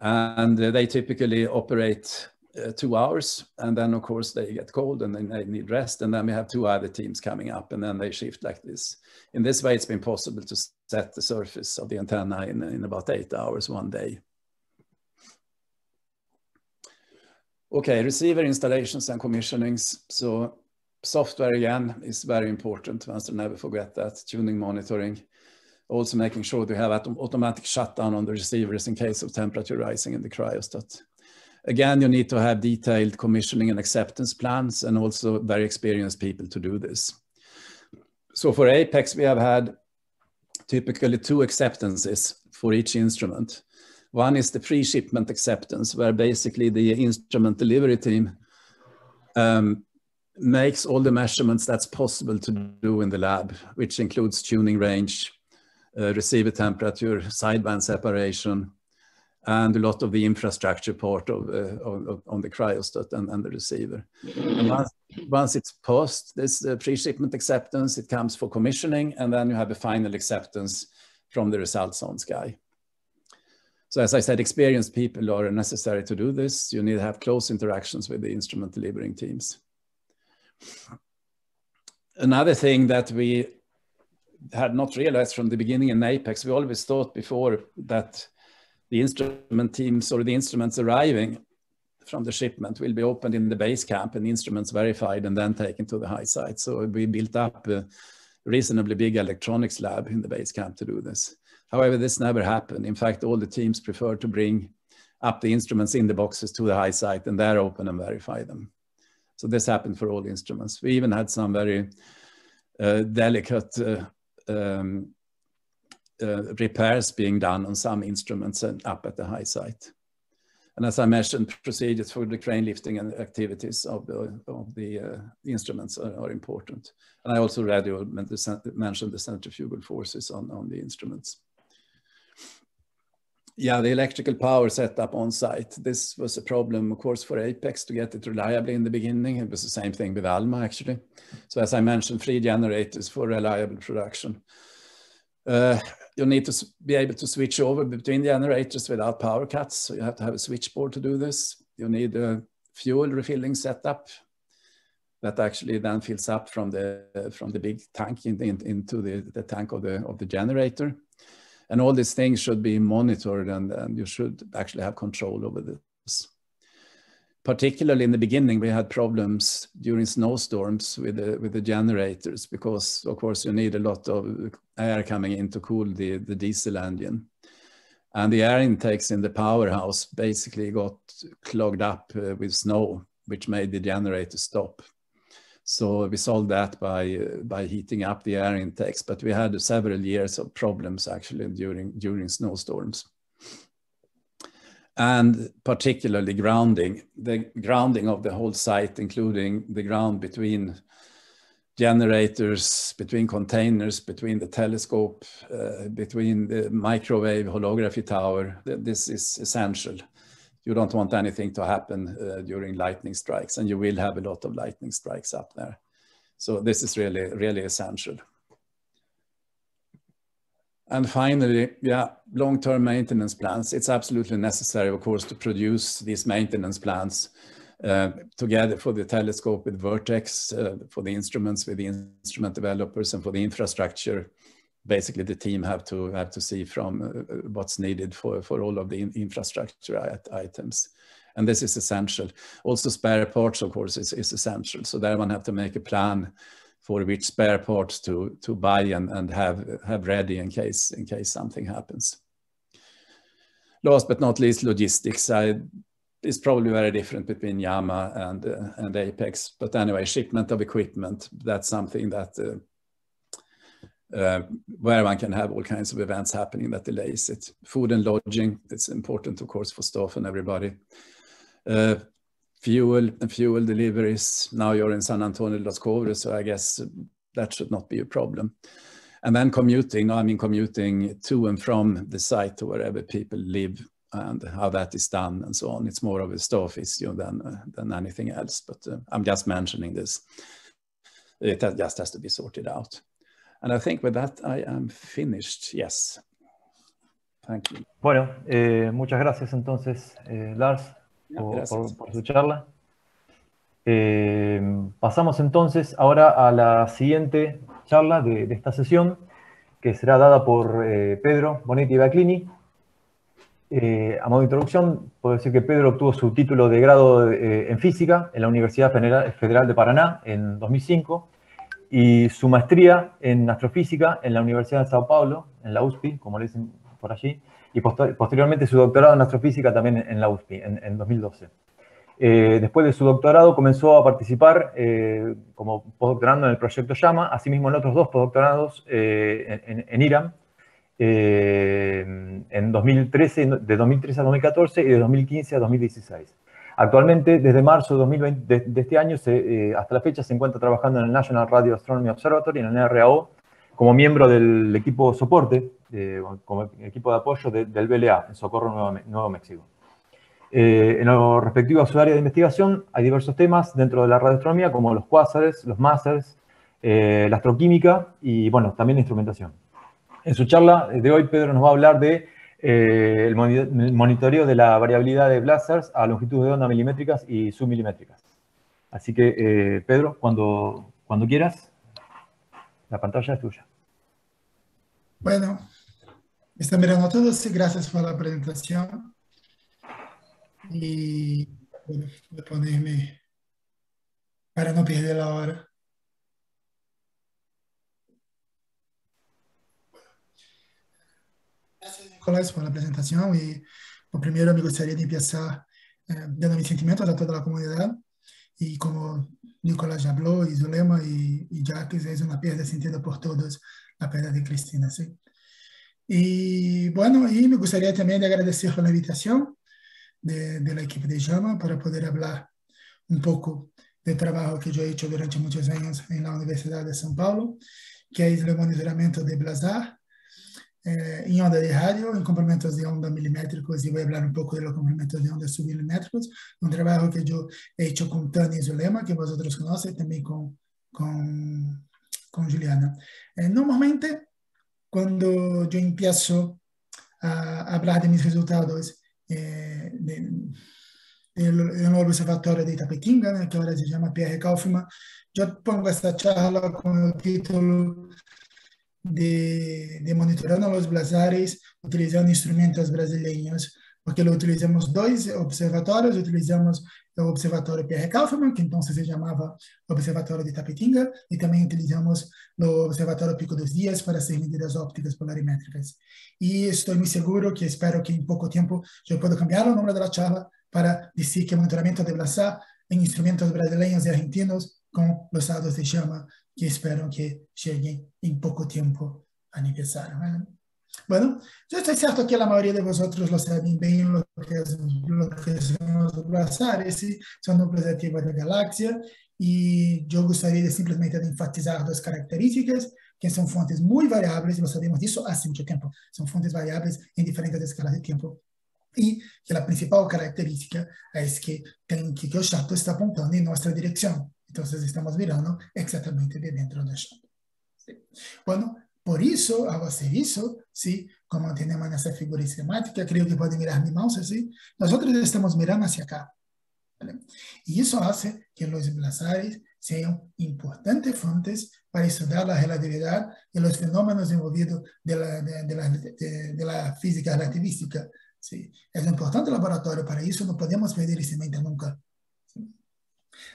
And uh, they typically operate uh, two hours and then of course they get cold and then they need rest and then we have two other teams coming up and then they shift like this. In this way it's been possible to set the surface of the antenna in, in about eight hours one day. Okay, receiver installations and commissionings. So software again is very important. One should never forget that. Tuning monitoring. Also making sure they have automatic shutdown on the receivers in case of temperature rising in the cryostat. Again, you need to have detailed commissioning and acceptance plans and also very experienced people to do this. So for Apex, we have had typically two acceptances for each instrument. One is the pre-shipment acceptance, where basically the instrument delivery team um, makes all the measurements that's possible to do in the lab, which includes tuning range, uh, receiver temperature, sideband separation, and a lot of the infrastructure part of, uh, of on the cryostat and, and the receiver. And once, once it's passed this uh, pre-shipment acceptance, it comes for commissioning, and then you have a final acceptance from the results on Sky. So as I said, experienced people are necessary to do this. You need to have close interactions with the instrument delivering teams. Another thing that we had not realized from the beginning in Apex, we always thought before that the instrument teams or the instruments arriving from the shipment will be opened in the base camp and the instruments verified and then taken to the high site. So we built up a reasonably big electronics lab in the base camp to do this. However, this never happened. In fact, all the teams prefer to bring up the instruments in the boxes to the high site and there open and verify them. So this happened for all instruments. We even had some very uh, delicate uh, um, uh, repairs being done on some instruments and up at the high site. And as I mentioned, procedures for the crane lifting and activities of the, of the uh, instruments are, are, important. And I also already mentioned the centrifugal forces on, on the instruments yeah, the electrical power setup on site. This was a problem, of course, for Apex to get it reliably in the beginning. It was the same thing with Alma, actually. So as I mentioned, three generators for reliable production. Uh, you need to be able to switch over between the generators without power cuts. So you have to have a switchboard to do this. You need a fuel refilling setup that actually then fills up from the from the big tank in, in, into the, the tank of the of the generator. And all these things should be monitored and, and you should actually have control over this. Particularly in the beginning, we had problems during snowstorms with the, with the generators because, of course, you need a lot of air coming in to cool the, the diesel engine. And the air intakes in the powerhouse basically got clogged up uh, with snow, which made the generator stop. So we solved that by by heating up the air intakes, but we had several years of problems actually during during snowstorms. And particularly grounding, the grounding of the whole site, including the ground between generators, between containers, between the telescope, uh, between the microwave holography tower. This is essential you don't want anything to happen uh, during lightning strikes, and you will have a lot of lightning strikes up there. So this is really, really essential. And finally, yeah, long-term maintenance plans. It's absolutely necessary, of course, to produce these maintenance plans uh, together for the telescope with Vertex, uh, for the instruments with the instrument developers, and for the infrastructure. Basically the team have to have to see from uh, what's needed for for all of the in infrastructure items. And this is essential. Also spare parts of course is, is essential. So there one have to make a plan for which spare parts to to buy and, and have have ready in case in case something happens last but not least logistics I, is probably very different between LLAMA and uh, and Apex but anyway shipment of equipment that's something that uh, uh, where one can have all kinds of events happening that delays it. Food and lodging, it's important, of course, for staff and everybody. Uh, fuel fuel deliveries. Now you're in San Antonio de Los Cobres, so I guess that should not be a problem. And then commuting, I mean commuting to and from the site to wherever people live and how that is done and so on. It's more of a staff issue than, uh, than anything else, but uh, I'm just mentioning this. It just has to be sorted out. And I think with that I am finished. Yes. Thank you. Bueno, eh, muchas gracias entonces, eh, Lars, por, su charla. Eh, pasamos entonces ahora a la siguiente charla de, esta sesión, que será dada por Pedro Bonetti Baclini. a modo de introducción, puedo decir que Pedro obtuvo su título de grado en física en la Universidad Federal de Paraná en 2005 y su maestría en astrofísica en la Universidad de Sao Paulo, en la USP, como le dicen por allí, y posteriormente su doctorado en astrofísica también en la USP, en, 2012. Eh, después de su doctorado comenzó a participar eh, como postdoctorando en el proyecto Llama, asimismo en otros dos postdoctorados eh, en, Irán, en en 2013, de 2013 a 2014 y de 2015 a 2016. Actualmente, desde marzo de, 2020, de, este año eh, hasta la fecha, se encuentra trabajando en el National Radio Astronomy Observatory, en el NRAO, como miembro del equipo soporte, como equipo de apoyo del BLA, en Socorro, Nuevo, México. Eh, en lo respectivo a su área de investigación, hay diversos temas dentro de la radioastronomía, como los cuásares, los másers, eh, la astroquímica y, bueno, también la instrumentación. En su charla de hoy, Pedro nos va a hablar de eh, monitoreo de la variabilidad de blasters a longitud de onda milimétricas y submilimétricas. Así que, eh, Pedro, cuando, cuando quieras, la pantalla es tuya. Bueno, están mirando a todos y gracias por la presentación. Y bueno, voy a ponerme para no perder la hora. Nicolás, por la presentación y por primero me gustaría empezar eh, dando mis sentimientos a toda la comunidad y como Nicolás ya habló y Zulema y, y Jacques es una pérdida sentida por todos la pérdida de Cristina, ¿sí? Y bueno, y me gustaría también de agradecer la invitación de, de la equipe de Llama para poder hablar un poco del trabajo que yo he hecho durante muchos años en la Universidad de São Paulo, que es el monitoreamiento de Blazar, eh, em onda de rádio, em complementos de onda milimétricos, e vou falar um pouco dos complementos de onda submilimétricos, um trabalho que eu he hecho com Tânia Zulema, que vocês conhecem, também com, com, com Juliana. Eh, normalmente, cuando yo empiezo a hablar de mis resultados eh, en el Observatorio de Itapequinga, que ahora se llama Pierre Kaufman, yo pongo esta charla con el título de, de Monitorando los Blazares utilizando instrumentos brasileños porque utilizamos dois observatórios, utilizamos o Observatório Pierre Kaufmann, que então se chamava Observatório de Tapetinga, e também utilizamos o Observatório Pico dos Dias para fazer medidas ópticas polarimétricas. E estou muito seguro que espero que em pouco tempo eu possa cambiar o nome da charla para dizer que monitoramento de blazar em instrumentos brasileiros e argentinos com os dados de chama que espero que lleguen en poco tiempo a aniversario. Bueno, yo estoy cierto que la mayoría de vosotros lo saben bien lo que, es, lo que son los ¿sí? son núcleos activos de galaxia, y yo gustaría de simplemente de enfatizar dos características que son fuentes muy variables, y lo sabemos disso hace mucho tiempo, son fuentes variables en diferentes escalas de tiempo, y que la principal característica es que, el chato está apuntando en nuestra dirección. Entonces estamos mirando exactamente de dentro del shop. ¿sí? Bueno, por isso, ao fazer isso, sim, como temos nessa figura esquemática, creio que podem mirar minha mouse, sim, nós estamos mirando hacia cá. ¿vale? E isso faz que os blazares sejam importantes fontes para estudar a relatividade e os fenômenos envolvidos da de, de, de, de la física relativística. ¿sí? Es un importante laboratorio para isso, não podemos perder isso mente nunca.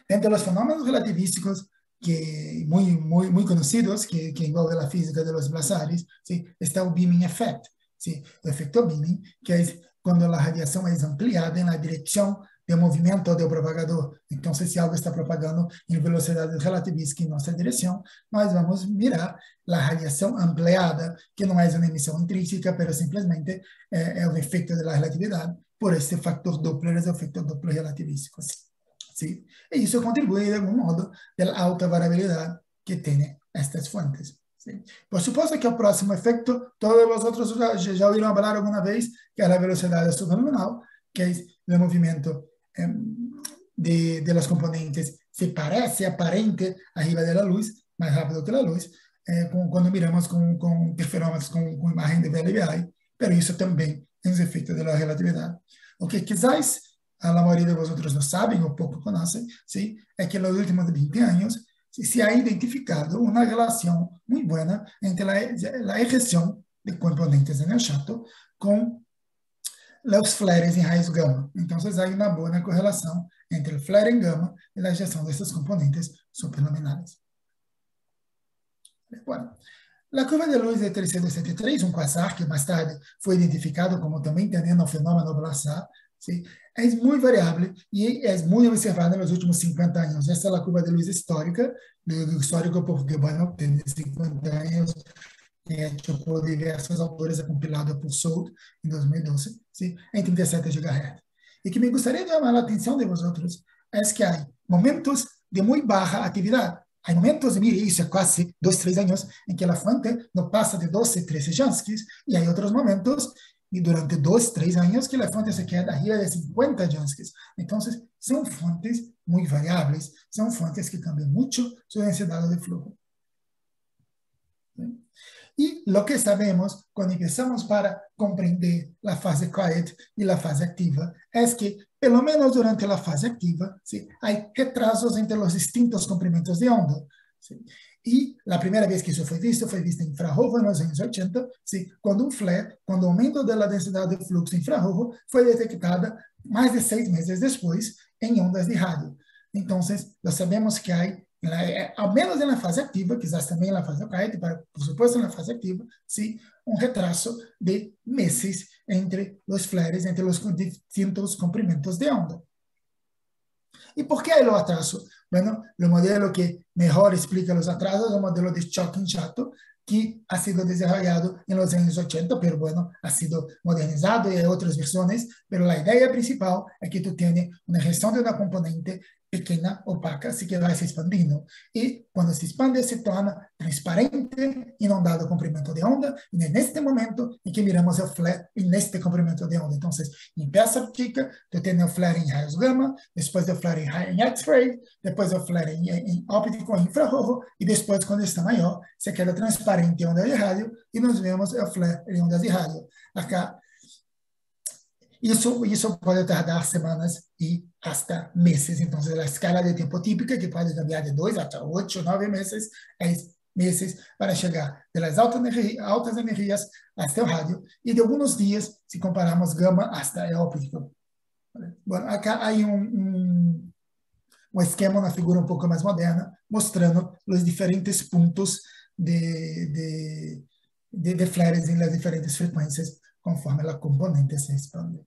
Entre os fenômenos relativísticos que muy, muy, muy conocidos, que, que envolve la física de los blazares, ¿sí? está el beaming effect, ¿sí? el efecto beaming, que es cuando la radiación es ampliada en la dirección del movimiento del propagador. Entonces, si algo está propagando en velocidad relativística en nuestra dirección, nós vamos mirar la radiación ampliada, que no es una emisión intrínseca, pero simplemente eh, un efecto de la relatividad por este factor Doppler, el efecto Doppler relativístico. ¿sí? ¿Sí? Y eso contribuye de algún modo de la alta variabilidad que tienen estas fuentes. ¿sí? Por supuesto que el próximo efecto, todos vosotros ya, ya oíron hablar alguna vez, que es la velocidad subluminal, que es el movimiento eh, de, de los componentes, se parece aparente arriba de la luz, más rápido que la luz, eh, cuando miramos con, con interferómetros con, con imagen de VLBI, pero isso também é um efeito da relatividade. O que quizás A maioria de vocês não sabem, ou pouco conhecem, sim? é que nos últimos 20 anos se ha identificado uma relação muito boa entre a ejeção de componentes de el chato con los flares em raiz gamma. Entonces há uma boa correlação entre o flare em gamma e a ejeção desses componentes supernominales. Bueno, la curva de luz de 373, um quasar que mais tarde foi identificado como também teniendo el fenômeno Blasar, sim? Es muy variable y es muy observada en los últimos 50 años. Esta es la curva de luz histórica, de, histórico porque, tiene 50 años, hecho por diversos autores, é compilado por Sold em 2012, sim, em 37 GHz. E que me gostaria de chamar a atenção de vocês é que há momentos de muito baixa atividade. Há momentos, mire, isso é quase dois, três anos, em que a fonte não passa de 12, 13 Janskis, e há outros momentos, e durante dois, três anos, que a fonte se queda arriba de 50 Janskis. Então, são fontes muito variáveis, são fontes que cambiam muito sua densidade de fluxo. Y lo que sabemos cuando empezamos para comprender la fase quiet y la fase activa es que, pelo menos durante la fase activa, ¿sí? hay retrasos entre los distintos comprimentos de onda. ¿sí? E a primeira vez que isso foi visto, foi visto em infrarrojo nos anos 80, sim, quando um flare, quando o aumento da densidade do fluxo em foi detectada mais de seis meses depois em ondas de rádio. Então, nós sabemos que há, é, ao menos na fase ativa, quizás também na fase ocaída, por suposto na fase ativa, sim, um retraso de meses entre os flares, entre os distintos comprimentos de onda. ¿Y por qué hay los atrasos? Bueno, el modelo que mejor explica los atrasos es el modelo de Shocking Chato, que ha sido desarrollado en los años 80, pero bueno, ha sido modernizado y hay otras versiones, pero la idea principal es que tú tienes una gestión de una componente pequena, opaca, así que se expandindo. E quando se expande, se torna transparente e não dado comprimento de onda. E é neste momento em que miramos o flare neste comprimento de onda. Então, em peça óptica, tu tem o flare em raios gama, depois o flare em X-ray, depois o flare em, em óptico em infrarrojo, e depois, quando está maior, se queda transparente em onda de rádio, e nós vemos o flare em ondas de rádio. Acá isso, isso pode tardar semanas e hasta meses. Então, a escala de tempo típica, que pode cambiar de dois até oito, nove meses, é meses para chegar das altas, altas energias até o rádio e de alguns dias, se compararmos gama hasta el óptico. Bom, acá há um, um, um esquema na figura um pouco mais moderna, mostrando os diferentes pontos de, de, de, de flares em las diferentes frequências, conforme a componente se expande.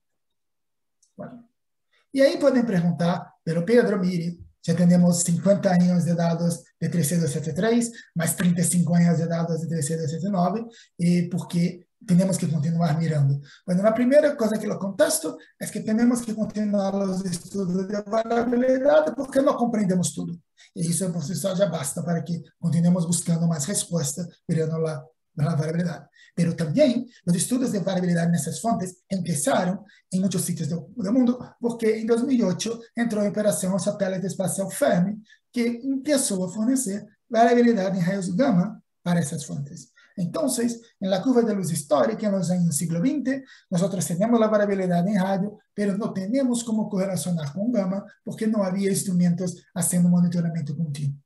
E aí podem perguntar, pero Pedro, mire, já temos 50 anos de dados de 3273, mais 35 anos de dados de 3279, e porque temos que continuar mirando. Bueno, a primeira coisa que eu contesto é que temos que continuar os estudos de variabilidade porque não compreendemos tudo. E isso por si só já basta para que continuemos buscando mais respostas, mirando lá de la variabilidad. Pero también los estudios de variabilidad en esas fuentes empezaron en muchos sitios del, del mundo, porque en 2008 entró en operación el satélite espacial Fermi, que empezó a fornecer variabilidad en rayos gamma para esas fuentes. Entonces, en la curva de luz histórica en los años del siglo XX, nosotros tenemos la variabilidad en radio, pero no tenemos cómo correlacionar con gamma porque no había instrumentos haciendo monitoramiento continuo.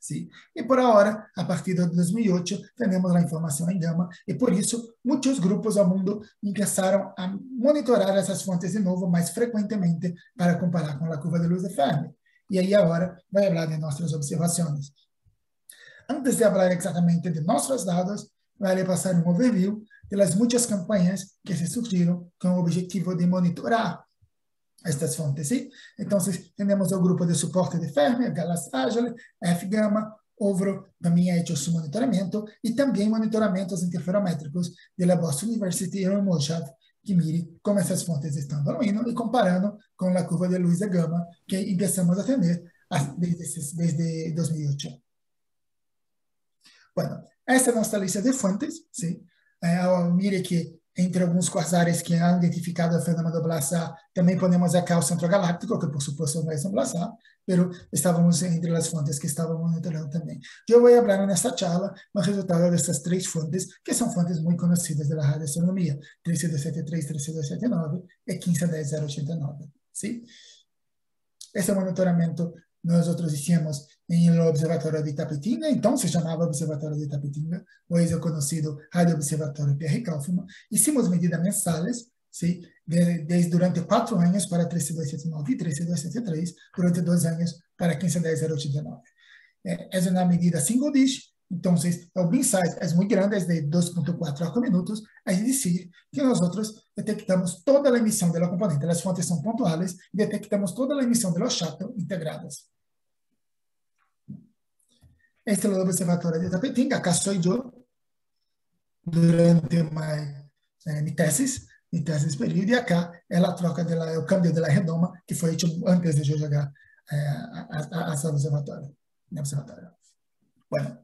¿Sí? Y por ahora, a partir de 2008, tenemos la información en gama y por eso muchos grupos del mundo empezaron a monitorar esas fuentes de nuevo más frecuentemente para comparar con la curva de luz de Fermi. Y ahí ahora voy a hablar de nuestras observaciones. Antes de hablar exactamente de nuestros datos, vale pasar un overview de las muchas campañas que se surgieron con el objetivo de monitorar estas fontes. Entonces, tenemos el grupo de soporte de Fermi, Galas Agile, F-Gamma, Ovro também hecho su monitoramento e também monitoramentos interferométricos de la Boston University e Moshav, que mire como essas fontes estão evoluindo e comparando com a curva de de gama que começamos a ter desde, desde 2008. Bueno, esta é a nossa lista de fontes, ¿sí? Eh, mire que entre alguns quasares que han identificado o fenômeno do Blazar, também podemos acá o centro galáctico, que por supuesto não é um Blazar, pero estávamos entre as fontes que estavam monitorando também. Eu vou falar nesta charla o resultado dessas três fontes, que são fontes muito conhecidas da radioastronomia, 3273, 3279 e 1510089. ¿sí? Esse monitoramento nós outros hicimos em o Observatório de Tapetinga, então se chamava Observatório de Tapetinga, hoje é el conocido Radio Observatório Pierre Kaufman. Hicimos medidas mensais, ¿sí? Durante quatro anos para 13279 e 13273, durante dois anos para 151089. Eh, é, é uma medida single dish, entonces o é bin size é muito grande, é de 2.4 arco minutos, es dizer que nós detectamos toda a emissão de la componente, las fuentes pontuais e detectamos toda a emissão de los integradas este lo observatorio de Tapetín, acá soy yo, durante uma, eh, minha tese, minha tese de e acá ela troca, dela, eu cambio dela redoma, que foi hecho antes de eu jogar eh, a, a, a observatório, né. Bueno,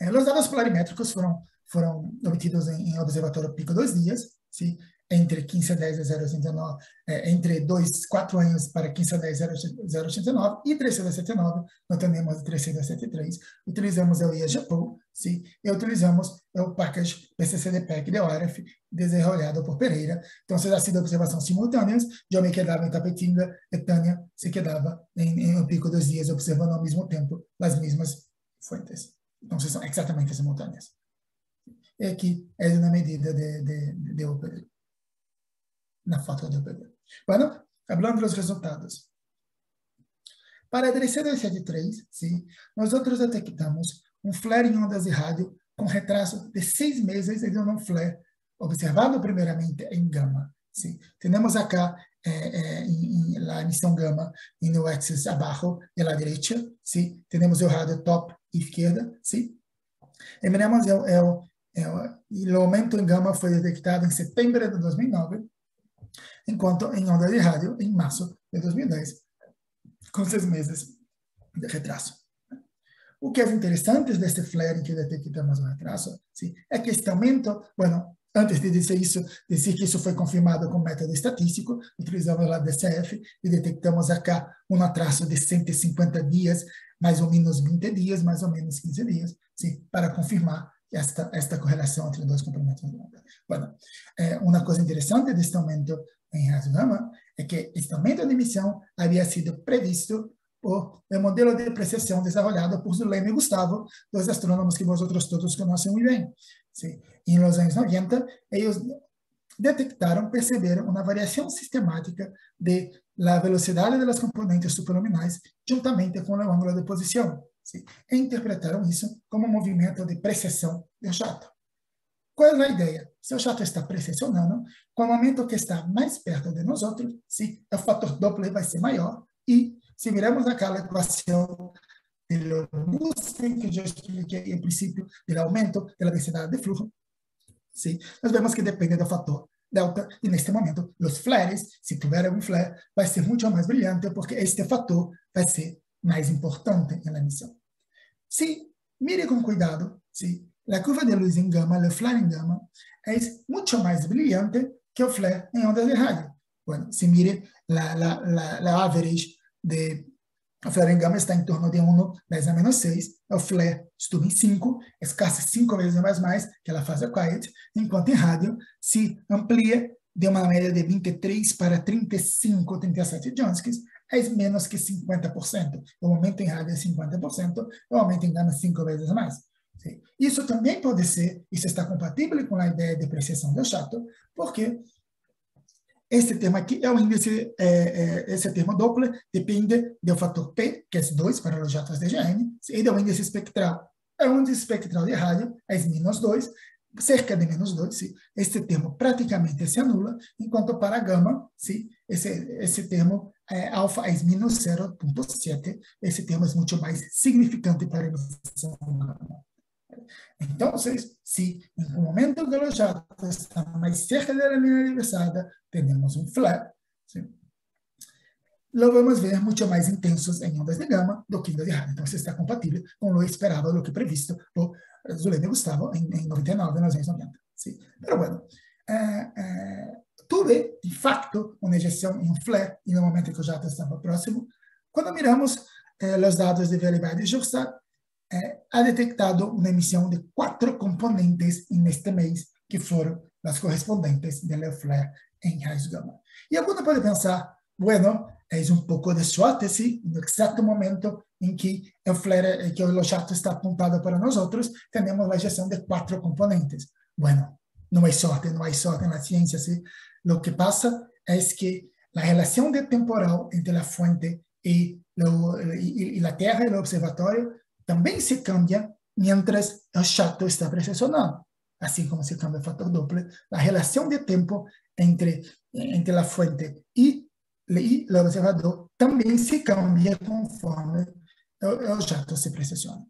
eh, os dados polarimétricos foram foram obtidos em, em observatório Pico dois dias, sim, entre 15 a 10 a 0,89, é, entre 2, 4 anos para 15 a 10 0,89 e 379, nós temos 373. Utilizamos o IAGPO, sim, e utilizamos o package PCCDPEC de ORF, desenvolvido por Pereira. Então, se sido observações simultâneas, eu me quedava em Tapetinga e Tânia se quedava em, em um pico dos dias, observando ao mesmo tempo as mesmas fontes. Então, são exatamente simultâneas. E aqui é uma medida de, de, de, de na foto do bebê. Bueno, hablando dos resultados. Para a DC273, sim, nós outros detectamos um flare em ondas de rádio com retraso de seis meses de um flare, observado primeiramente em gama. Sim. Temos acá eh, eh, em, em, a emissão gama em axis abaixo e à direita, sim. Temos o rádio top esquerda, sim. E miramos é, é, é, o aumento em gama foi detectado em setembro de 2009 enquanto em onda de rádio em março de 2010, com seis meses de retraso. O que é interessante deste flare que detectamos o retraso sim, é que este aumento, bueno, antes de dizer isso, dizer que isso foi confirmado com método estatístico, utilizamos a DCF e detectamos acá um atraso de 150 dias, mais ou menos 20 dias, mais ou menos 15 dias, sim, para confirmar esta, esta correlação entre dois complementos de onda. Bueno, eh, uma coisa interessante deste aumento em Gama é que este aumento de emissão havia sido previsto por o modelo de precessão desenvolvido por Zulema e Gustavo, dois astrônomos que vós outros todos conhecem muito bem. Em los anos 90, eles detectaram, perceberam uma variação sistemática de la velocidade das componentes superluminais juntamente com o ângulo de posição. Sim. E interpretaram isso como um movimento de precessão de jato. Qual é a ideia? Se o jato está precessionando, com o momento que está mais perto de nós outros, sim, o fator Doppler vai ser maior. E se miramos aquela equação do Gusten, que já expliquei em princípio, do aumento da densidade de fluxo, sim, nós vemos que depende do fator delta, e neste momento, os flares, se tiver um flare, vai ser muito mais brilhante, porque este fator vai ser mais importante na emissão. Se mire com cuidado, sim, La curva de luz em gama, o flare em gama, é muito mais brilhante que o flare em ondas de rádio. Bueno, se mire, la, la, la, la average de o flare em gama está em torno de 1, 10 a menos 6. O flare estuda em 5, é quase 5 vezes mais mais que a fase quiet, enquanto em rádio se amplia de uma média de 23 para 35, 37 Johnskis, é menos que 50%. O aumento em rádio é 50%, o aumento em gama é 5 vezes mais. Isso também pode ser, isso está compatível com a ideia de depreciação do chato, porque este termo aqui é o índice, é, é, esse termo Doppler depende do fator P, que é 2 para os jatos de GN, e do índice espectral. É o índice espectral de rádio, é menos 2, cerca de menos 2, sim. este termo praticamente se anula, enquanto para gama, sim, esse, esse termo é, alfa é menos 0.7, esse termo é muito mais significante para a emissão gama. Então, se em um momento o jato está mais cerca da linha adversada, temos um flare, ¿sí? lo vamos ver muito mais intensos em ondas de gama do que ondas de rádio. Então, isso está compatível com o esperado, o que previsto por Zulema e Gustavo em, em 99, nos anos 90. ¿sí? Pero bueno, eh, eh, tuve, de facto, uma ejeção em um flare, no momento que o jato estava próximo. Quando miramos eh, os dados de velocidade justa, eh, ha detectado uma emissão de quatro componentes neste mês, que foram as correspondentes del flare em raios gama. E alguém pode pensar, bueno, é um pouco de sorte, sim, no exato momento em que o flare, que o jato está apontado para nós outros, temos a gestão de quatro componentes. Bueno, não é sorte, não é sorte na ciência, sim. Lo que pasa es que la relación de temporal entre la fuente y, lo, y, y la Tierra y el observatorio también se cambia mientras el chato está precessionado. Así como se cambia el factor Doppler, la relación de tiempo entre, entre la fuente y, y el observador también se cambia conforme el, el chato se precesiona.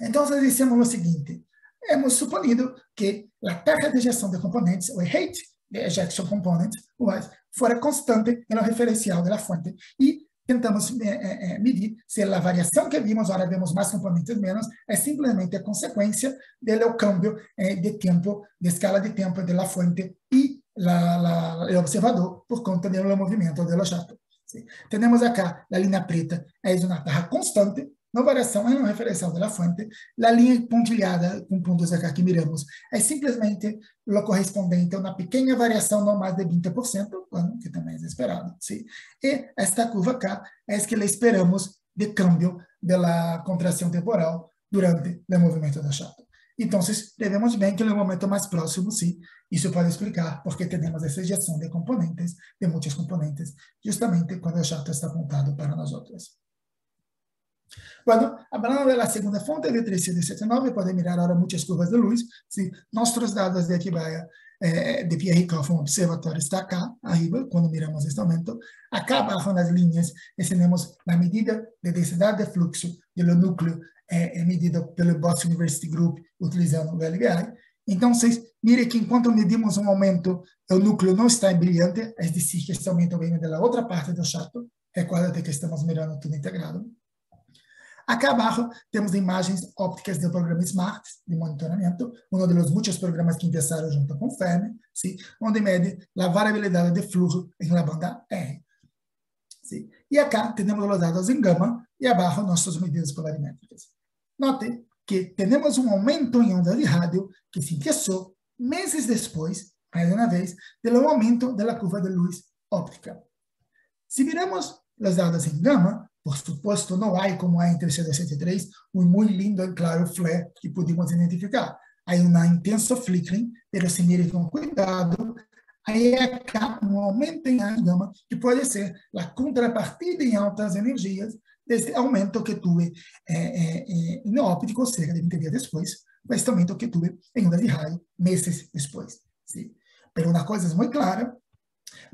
Entonces decimos lo siguiente, hemos suponido que la tasa de gestión de componentes, o rate, de ejection component, fora constante no referencial da fonte. E tentamos é, é, medir se a variação que vimos, agora vemos mais componentes menos, é simplesmente a consequência do câmbio é, de tempo, de escala de tempo da fonte e o observador por conta do movimento do jato. Temos acá a linha preta, é uma barra constante, não variação, é uma referencial da fonte. A linha pontilhada, com pontos acá que miramos, é simplesmente o correspondente a uma pequena variação, não mais de 20%, que também é esperado. Sim? E esta curva acá é a que esperamos de câmbio da contração temporal durante o movimento da chata. Então, devemos bem que no momento mais próximo, sim, isso pode explicar porque temos essa injeção de componentes, de muitos componentes, justamente quando o chata está apontado para nós outros. Hablando de la segunda fuente de 3779, pueden mirar ahora muchas curvas de luz. ¿sí? Nuestros dados de Atibaia, eh, de Pierre Ricoeur, observatório, está acá arriba, quando miramos este aumento. Acá abaixo nas linhas, temos a medida de densidade de fluxo do núcleo, é medida pelo Boston University Group, utilizando o LBI. Então, vocês mirem que enquanto medimos um aumento, o núcleo não está brilhante, é decir, que este aumento vem da outra parte do chato. Recuerda que estamos mirando tudo integrado. Acá abaixo temos imagens ópticas do programa SMART, de monitoramento, um dos muitos programas que começaram junto com o FEM, ¿sí? onde mede a variabilidade de fluxo em la banda R. ¿sí? E acá temos os dados em gama e abaixo nossas medidas polarimétricas. Note que temos um aumento em onda de rádio que se iniciou meses depois, mais uma vez, do aumento da curva de luz óptica. Se miramos os dados em gama, por supuesto, não há, como há entre CD103, um muito lindo e claro flare que podemos identificar. Há um intenso flickering, mas se mire com cuidado, aí há um aumento em gama, que pode ser a contrapartida em altas energias desse aumento que tive é, é, é, no óptico cerca de 20 dias depois, este aumento que tive em ondas de raio meses depois. Sim. Mas uma coisa é muito clara,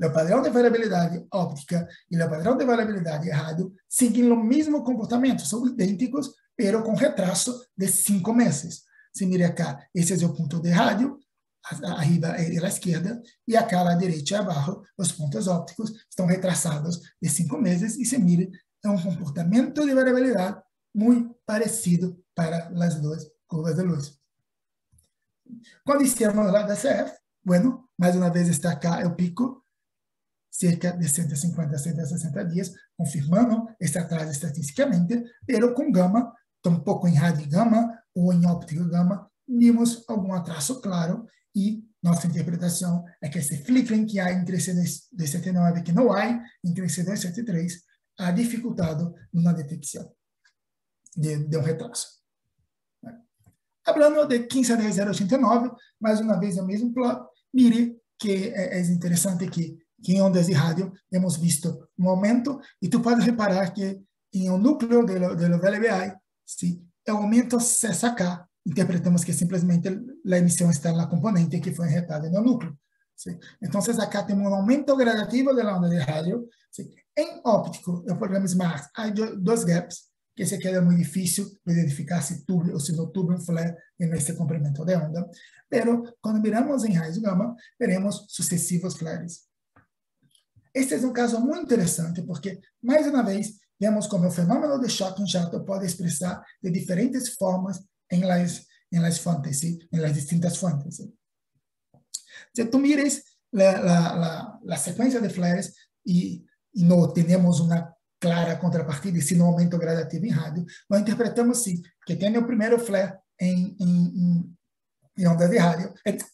o padrão de variabilidade óptica e o padrão de variabilidade rádio seguem o mesmo comportamento, são idênticos, pero com retraso de cinco meses. Se mire acá, esse é o ponto de rádio, arriba e à esquerda, e acá à direita e abaixo, os pontos ópticos estão retrasados de cinco meses, e se mire, é um comportamento de variabilidade muito parecido para as duas curvas de luz. Quando estamos lá da CF, bueno, mais uma vez está acá o pico, cerca de 150 a 160 dias, confirmando este atraso estatisticamente, pero com gama, tampouco em rádio gama ou em óptica gama, vimos algum atraso claro e nossa interpretação é que esse flickering que há entre CD79 que não há entre CD73 ha dificultado na detecção de, de um retraso. Falando de 15 a 10,089, mais uma vez o mesmo plot, mire que é, é interessante que que em ondas de rádio hemos visto um aumento, e tu pode reparar que em um núcleo do, do VLBI, sim, o aumento cessa acá, interpretamos que simplesmente a emissão está na componente que foi injetada no núcleo. Sim. Então, acá temos um aumento gradativo da onda de rádio. Sim. Em óptico, o programa SMART, há dois gaps, que se queda muito difícil de identificar se tubo ou se não tubo flare nesse comprimento de onda. Pero, quando miramos em raios gama, veremos sucessivos flares. Este é um caso muito interessante porque, mais uma vez, vemos como o fenômeno de choque em jato pode expressar de diferentes formas em las, em las fontes, em las distintas fontes. Se tu mires la sequência de flares e, e não temos uma clara contrapartida, e se no aumento gradativo em rádio, nós interpretamos sim que tem o primeiro flare em, em, em ondas de rádio,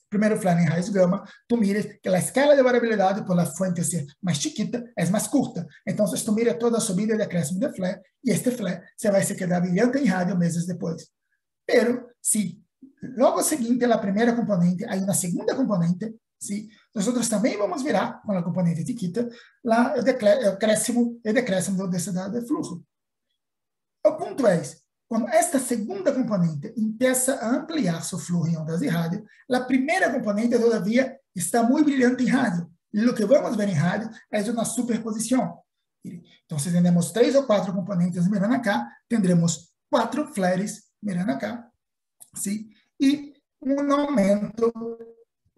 primeiro flare em raios gama, tu mires que a escala de variabilidade por la fuente ser mais chiquita é mais curta. Então, tu mires toda a subida e decréscimo de flare, e este flare se vai se quedar brilhante em rádio meses depois. Pero, se logo seguinte a primeira componente, aí na segunda componente, se nós também vamos virar com a componente etiqueta lá o decréscimo e decréscimo da densidade de fluxo. O ponto é, quando esta segunda componente empieza a ampliar seu fluxo em ondas de rádio, a primeira componente todavia está muito brilhante em rádio. O que vamos ver em rádio é uma superposição. Então, se temos três ou quatro componentes mirando acá, teremos quatro flares mirando acá. ¿sí? e um aumento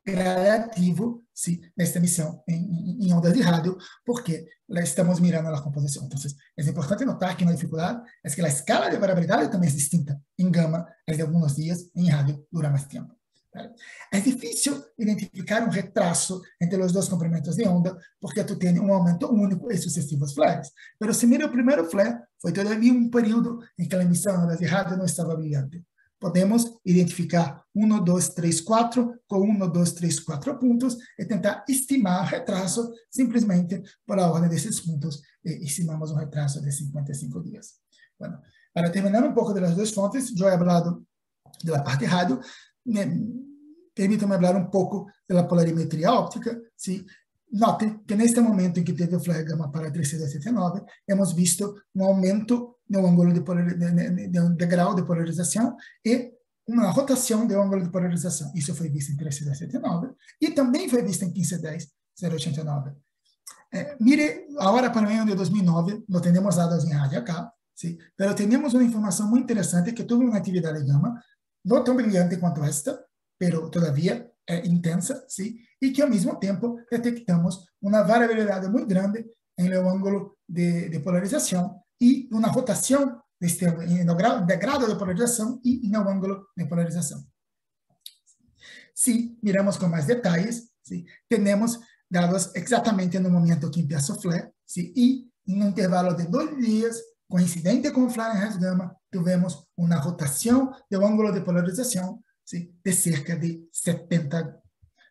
creativo ¿sí? esta emisión en, en, onda de radio, porque la estamos mirando la composición. Entonces, es é importante notar que una dificultad es é que la escala de variabilidad también es é distinta. En gamma es de algunos días, en radio dura más tiempo. ¿vale? Tá? Es difícil identificar un retraso entre los dos comprimentos de onda, porque tú tienes un aumento único y sucesivos flares. Pero si mira el primer flare, fue todavía un periodo en que la emisión de ondas de radio no estaba brillante. Podemos identificar 1, 2, 3, 4 com 1, 2, 3, 4 pontos e tentar estimar o retraso simplesmente por a ordem desses pontos e estimamos um retraso de 55 dias. Bueno, para terminar um pouco das duas fontes, eu he hablado da parte rádio, permita-me falar um pouco da polarimetria óptica. Sim? Note que neste momento em que teve o flare gama para 3279, hemos visto um aumento no ângulo de, de, de, de, grau de polarização e uma rotação do ângulo de polarização. Isso foi visto em 3279 e também foi visto em 1510 089. Eh, mire, agora para o ano de 2009, não temos dados em rádio acá, sim, mas temos uma informação muito interessante que teve uma atividade gama não tão brilhante quanto esta, pero todavía é intensa, ¿sí? y que ao mesmo tempo detectamos uma variabilidade muito grande no ângulo de, de polarização e uma rotação deste, no grau, de grado de polarização e no ângulo de polarização. Se miramos com mais detalhes, ¿sí? temos dados exatamente no momento que empieza o flare, ¿sí? e em um intervalo de dois dias, coincidente com o flare em gama, tivemos uma rotação do ângulo de polarização ¿sí? de cerca de 70,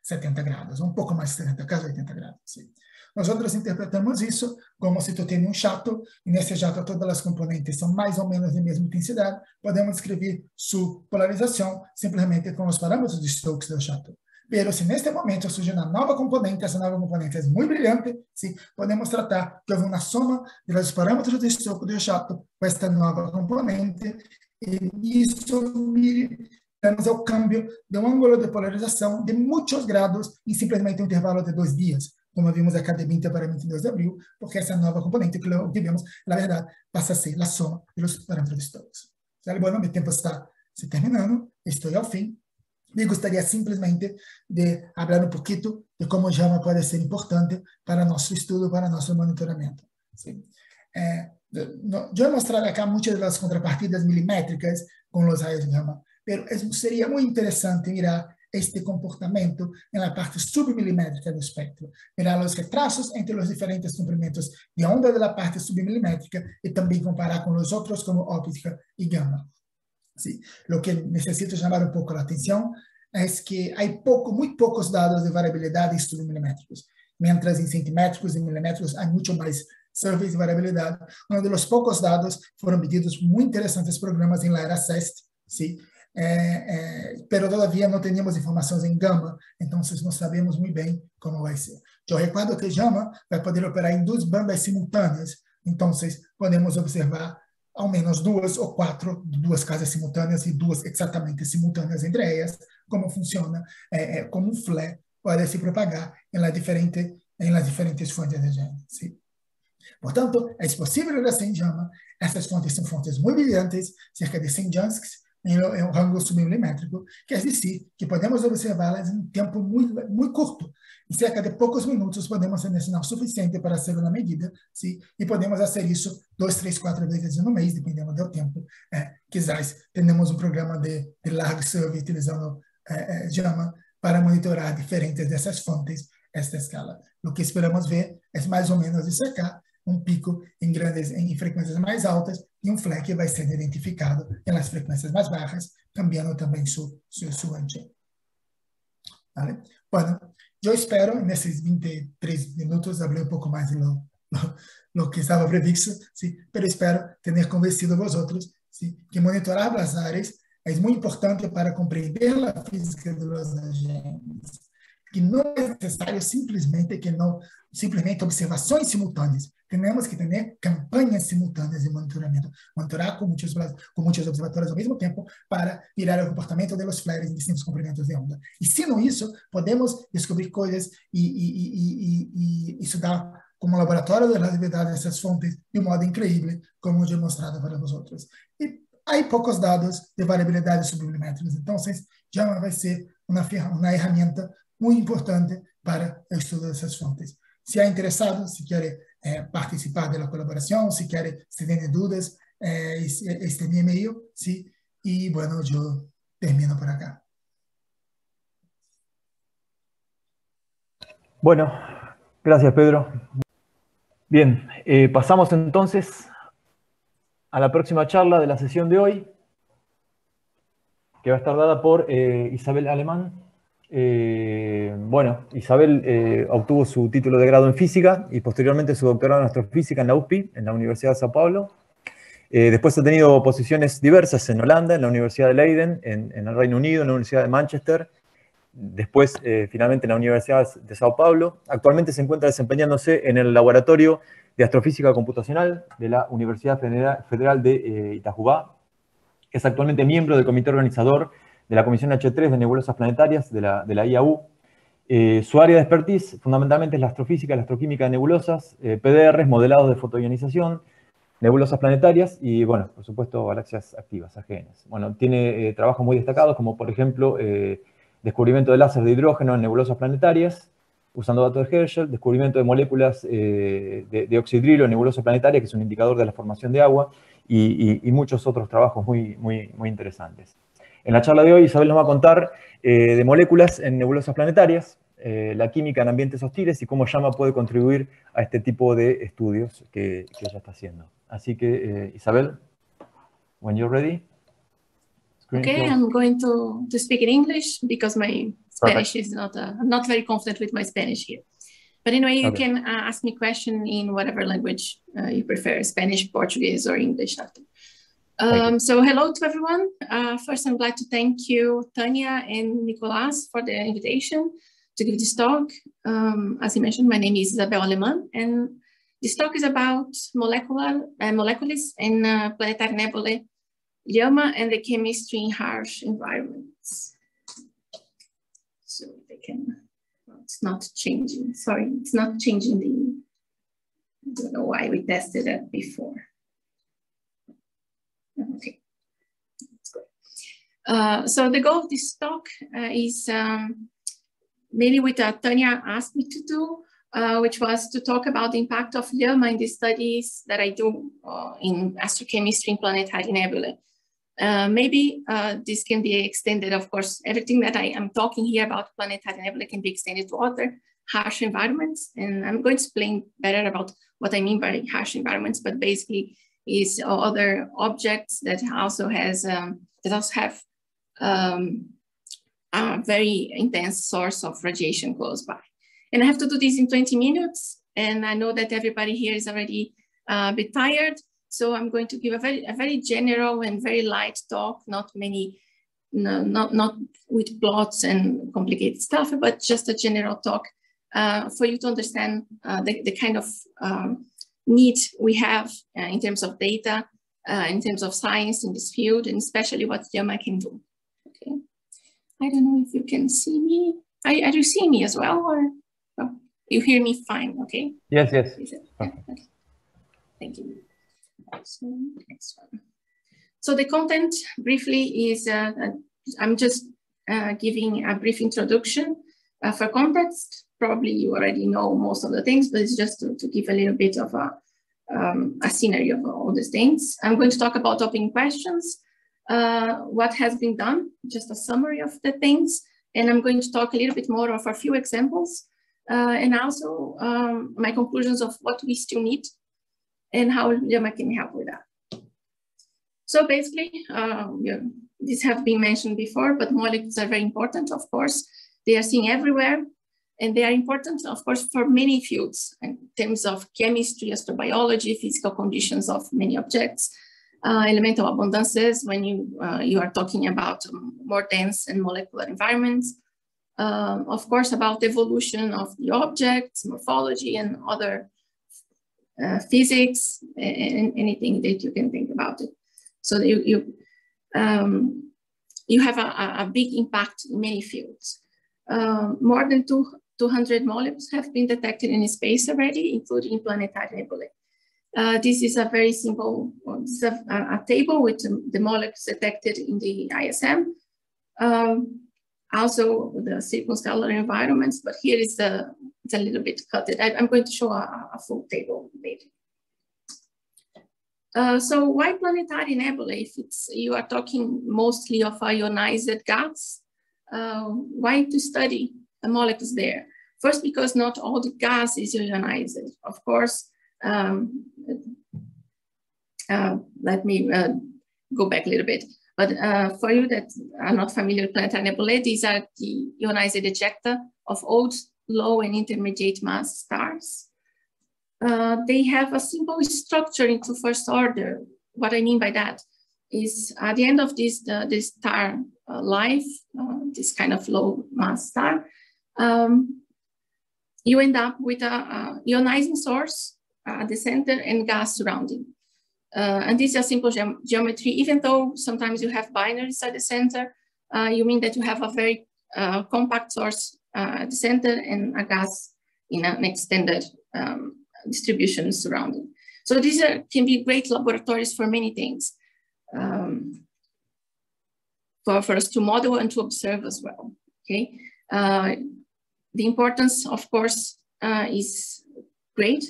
70 grados, um pouco mais de 70, quase 80 grados. ¿sí? Nós interpretamos isso como se tu tem um jato, e nesse jato todas as componentes são mais ou menos de mesma intensidade, podemos descrever sua polarização simplesmente com os parâmetros de Stokes do jato. Pero se neste momento surge uma nova componente, essa nova componente é muito brilhante, sim, podemos tratar que houve uma soma dos parâmetros de Stokes do jato com esta nova componente, e isso temos o câmbio de um ângulo de polarização de muitos graus em simplesmente um intervalo de dois dias, como vimos acá de 20 para 22 de abril, porque essa nova componente que vemos, na verdade, passa a ser a soma dos parâmetros históricos. Bueno, meu tempo está se terminando, estou ao fim. Me gostaria simplesmente de falar um pouquinho de como o JAMA pode ser importante para nosso estudo, para nosso monitoramento. Sim. É, eu vou mostrar aqui muitas das contrapartidas milimétricas com os raios gama pero seria muito interessante mirar este comportamento na parte submilimétrica do espectro. Mirar os retrasos entre os diferentes comprimentos de onda de la parte submilimétrica e também comparar com os outros como óptica e gamma. Sim, Lo que necessito chamar um pouco a atenção é que há pouco, muito poucos dados de variabilidade en submilimétricos, mientras em centimétricos e milimétricos há muito mais surveys de variabilidade. Um dos poucos dados foram medidos muito interessantes programas em la CEST é, é, pero todavia não tínhamos informações em gama, então não sabemos muito bem como vai ser. Eu recordo que Jama vai poder operar em duas bandas simultâneas, então podemos observar ao menos duas ou quatro, duas casas simultâneas e duas exatamente simultâneas entre elas, como funciona, é, é como um flare pode se propagar em las diferentes, em las diferentes fontes de gênero. Portanto, é possível assim Jama. Essas fontes são fontes muito brilhantes, cerca de 100 Jansks, em um rango submilimétrico, quer dizer que podemos observá-las em um tempo muito, muito curto. Em cerca de poucos minutos, podemos ter sinal suficiente para ser uma medida, sim? e podemos fazer isso dois, três, quatro vezes no mês, dependendo do tempo. É, quizás tenhamos um programa de, de largo survey utilizando é, é, JAMA para monitorar diferentes dessas fontes, esta escala. O que esperamos ver é mais ou menos isso aqui, um pico em grandes em frequências mais altas e um flare vai ser identificado nas frequências mais baixas, cambiando também sua sua sua antena. Vale? Bueno, eu espero nesses 23 minutos abrir um pouco mais do, do, que estava previsto, sim, mas espero ter convencido vosotros sim, que monitorar as áreas é muito importante para compreender a física dos agentes, que não é necessário simplesmente que não simplesmente observações simultâneas, temos que ter campanhas simultâneas de monitoramento, monitorar com muitos, com muitos observatórios ao mesmo tempo para virar o comportamento dos flares em distintos comprimentos de onda. E, sendo isso, podemos descobrir coisas e, e, e, e estudar como laboratório de relatividade essas fontes de um modo incrível, como eu mostrado para vocês. E há poucos dados de variabilidade submilímetros. Então, JAMA vai ser uma ferramenta muito importante para o estudo dessas fontes. Se é interessado, se quer é, participar da colaboração, se quer, se tem dúvidas, é, este é meu e-mail, sim. E, bueno, eu termino por acá. Bueno, gracias Pedro. Bien, eh, pasamos entonces a la próxima charla de la sesión de hoy, que va a estar dada por eh, Isabel Alemán. Eh, bueno, Isabel obtuvo su título de grado en física y posteriormente su doctorado en astrofísica en la USPI, en la Universidad de Sao Paulo. después ha tenido posiciones diversas en Holanda, en la Universidad de Leiden, en, el Reino Unido, en la Universidad de Manchester, después finalmente en la Universidad de Sao Paulo. Actualmente se encuentra desempeñándose en el laboratorio de Astrofísica Computacional de la Universidad Federal de eh, Itajubá. Es actualmente miembro del comité organizador de la Comisión H3 de Nebulosas Planetarias de la, de IAU. Eh, su área de expertise fundamentalmente es la astrofísica, la astroquímica de nebulosas, eh, PDRs, modelados de fotoionización, nebulosas planetarias y, bueno, por supuesto, galaxias activas, AGNs. Bueno, tiene trabajos muy destacados como, por ejemplo, descubrimiento de láser de hidrógeno en nebulosas planetarias, usando datos de Herschel, descubrimiento de moléculas eh, de, oxidrilo en nebulosa planetaria, que es un indicador de la formación de agua, y, muchos otros trabajos muy, muy, muy interesantes. En la charla de hoy Isabel nos va a contar eh, de moléculas en nebulosas planetarias, eh, la química en ambientes hostiles y cómo llama puede contribuir a este tipo de estudios que, que ella está haciendo. Así que, Isabel, when you're ready. Okay, I'm going to, to speak in English because my Spanish Perfect. is not, uh, I'm not very confident with my Spanish here. But anyway, you okay. can uh, ask me question in whatever language uh, you prefer, Spanish, Portuguese, or English. Um, so hello to everyone. Uh, first, I'm glad to thank you, Tanya and Nicolas, for the invitation to give this talk. Um, as you mentioned, my name is Isabel Aleman, and this talk is about molecular uh, molecules in uh, planetary nebulae, LLAMA, and the chemistry in harsh environments so they can, well, it's not changing, sorry, it's not changing the, I don't know why we tested it before. Okay, that's. Uh, so the goal of this talk uh, is um, mainly what uh, Tanya asked me to do, uh, which was to talk about the impact of LLAMA in the studies that I do uh, in astrochemistry in planetary nebulae. Uh, maybe uh, this can be extended, of course, everything that I am talking here about planetary nebula can be extended to other harsh environments. And I'm going to explain better about what I mean by harsh environments, but basically is other objects that also has, um, that also have um, a very intense source of radiation close by. And I have to do this in 20 minutes. And I know that everybody here is already uh, a bit tired. So I'm going to give a very, a very general and very light talk, not many, no, not, not with plots and complicated stuff, but just a general talk uh, for you to understand uh, the, the kind of um, need we have uh, in terms of data, uh, in terms of science in this field, and especially what LLAMA can do. Okay. I don't know if you can see me. Are, are you seeing me as well, or oh, you hear me fine? Okay. Yes, yes. Okay. Thank you. So next one. So the content briefly is, uh, uh, I'm just uh, giving a brief introduction uh, for context. Probably you already know most of the things, but it's just to, to give a little bit of a, um, a scenery of all these things. I'm going to talk about open questions, uh, what has been done, just a summary of the things. And I'm going to talk a little bit more of a few examples uh, and also um, my conclusions of what we still need and how LLAMA can help with that. So basically, uh, yeah, these have been mentioned before, but molecules are very important, of course. They are seen everywhere, and they are important, of course, for many fields in terms of chemistry, astrobiology, physical conditions of many objects, uh, elemental abundances when you, uh, you are talking about more dense and molecular environments. Um, of course, about evolution of the objects, morphology, and other uh, physics, and anything that you can think about it. So you, you, um, you have a, a, big impact in many fields. Uh, more than two, 200 molecules have been detected in space already, including planetary nebulae. Uh, this is a very simple, a, a, table with the molecules detected in the ISM. Um, also the circumstellar environments, but here is the, it's a little bit cut. I, am going to show a, a full table later. Uh, so why planetary nebulae? If it's, you are talking mostly of ionized gas, uh, why to study the molecules there? First, because not all the gas is ionized. Of course, um, uh, let me uh, go back a little bit. But uh, for you that are not familiar with planetary nebulae, these are the ionized ejecta of old, low, and intermediate mass stars. Uh, they have a simple structure into first order. What I mean by that is at the end of this, the, this star uh, life, uh, this kind of low mass star, um, you end up with a, a ionizing source at the center and gas surrounding. Uh, and this is a simple ge geometry, even though sometimes you have binaries at the center, uh, you mean that you have a very uh, compact source uh, at the center and a gas in an extended um, distribution surrounding. So these are, can be great laboratories for many things. Um, for, for us to model and to observe as well, okay? The importance, of course, uh, is great.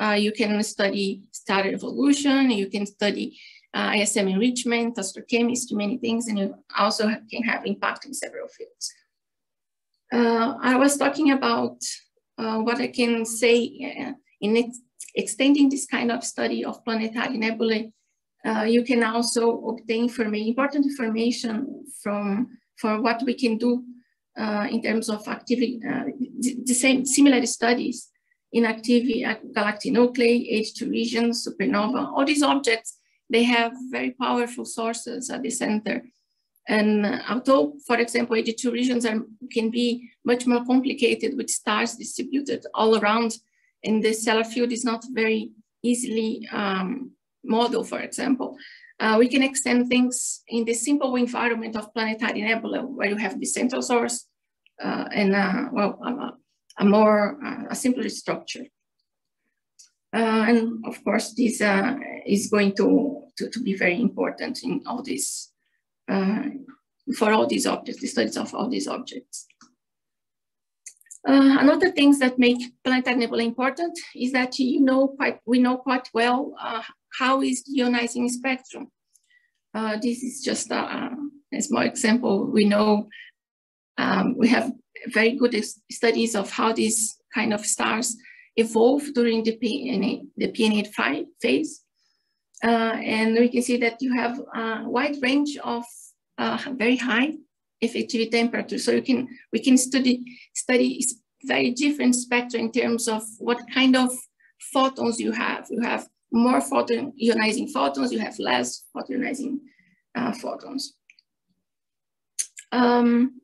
Uh, you can study star evolution, you can study uh, ISM enrichment, astrochemistry, many things, and you also can have impact in several fields. Uh, I was talking about uh, what I can say uh, in ex extending this kind of study of planetary nebulae. you can also obtain information, important information from for what we can do Uh, in terms of activity, uh, the same similar studies in active uh, galactic nuclei, H2 regions, supernova, all these objects, they have very powerful sources at the center. And although, for example, H2 regions are, can be much more complicated with stars distributed all around, and the stellar field is not very easily um, modeled, for example. Uh, we can extend things in the simple environment of planetary nebula, where you have the central source uh, and, uh, well, uh, a more, uh, a simpler structure. Uh, and of course, this uh, is going to, to, to, be very important in all these, for all these objects, the studies of all these objects. Uh, another things that make planetary nebula important is that you know quite, we know quite well uh, how is ionizing spectrum. Uh, this is just a, a, small example. We know um, we have very good studies of how these kind of stars evolve during the PNA, the PNA phase. Uh, and we can see that you have a wide range of uh, very high effective temperature. So you can we can study study very different spectra in terms of what kind of photons you have. You have more photon ionizing photons, you have less photon ionizing uh, photons. Um,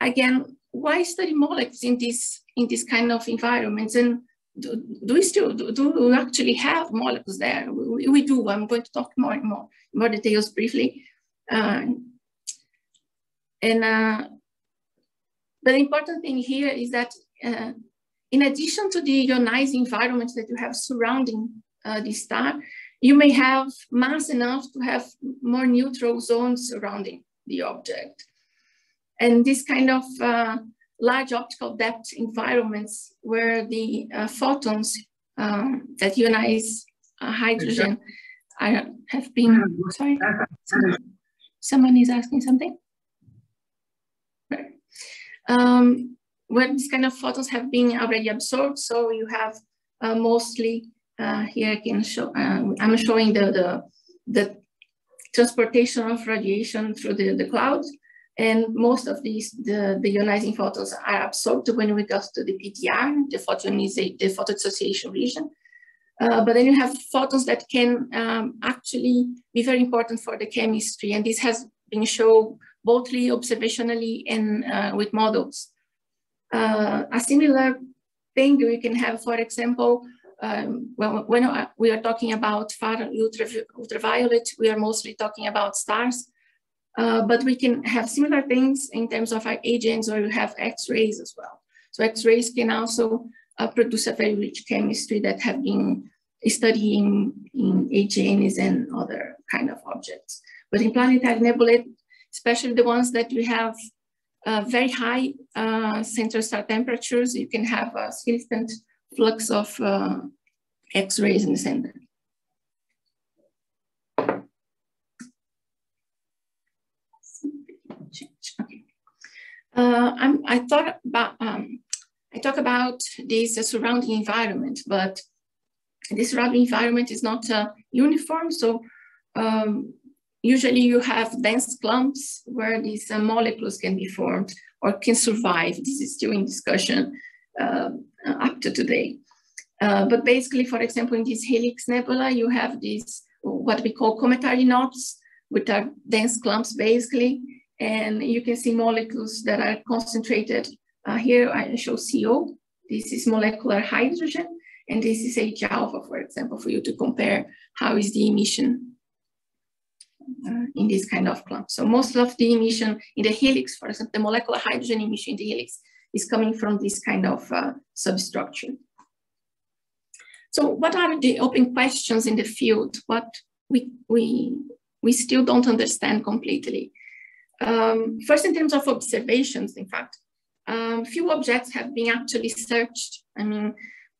again, why study molecules in this in this kind of environments? And do, do we still do, do, we actually have molecules there? We, we, do. I'm going to talk more and more more details briefly. Uh, and uh, the important thing here is that uh, in addition to the ionized environment that you have surrounding uh, the star, you may have mass enough to have more neutral zones surrounding the object. And this kind of uh, large optical depth environments where the uh, photons um, that ionize uh, hydrogen I have been, sorry, someone is asking something? Um, where these kind of photons have been already absorbed, so you have uh, mostly, uh, here I can show, uh, I'm showing the, the, the transportation of radiation through the, the cloud. And most of these, the, the ionizing photons are absorbed when we go to the PDR, the photoionization, the photodissociation region. Uh, but then you have photons that can um, actually be very important for the chemistry. And this has been shown bothly observationally and uh, with models. Uh, a similar thing we can have, for example, um, well, when we are talking about far ultra, ultraviolet, we are mostly talking about stars. Uh, but we can have similar things in terms of AGNs or you have X-rays as well. So X-rays can also uh, produce a very rich chemistry that have been studying in AGNs and other kind of objects. But in planetary nebulae, especially the ones that we have uh, very high uh, central star temperatures, you can have a significant flux of uh, X-rays in the center. Uh, i thought about um, I talk about this uh, surrounding environment, but this surrounding environment is not uh, uniform. So um, usually you have dense clumps where these uh, molecules can be formed or can survive. This is still in discussion uh, up to today. Uh, but basically, for example, in this helix nebula, you have these what we call cometary knots, which are dense clumps basically, and you can see molecules that are concentrated. Uh, here I show CO. This is molecular hydrogen, and this is H alpha, for example, for you to compare how is the emission uh, in this kind of clump. So most of the emission in the helix, for example, the molecular hydrogen emission in the helix is coming from this kind of uh, substructure. So what are the open questions in the field? What we, we, we still don't understand completely. Um, first, in terms of observations, in fact, um, few objects have been actually searched. I mean,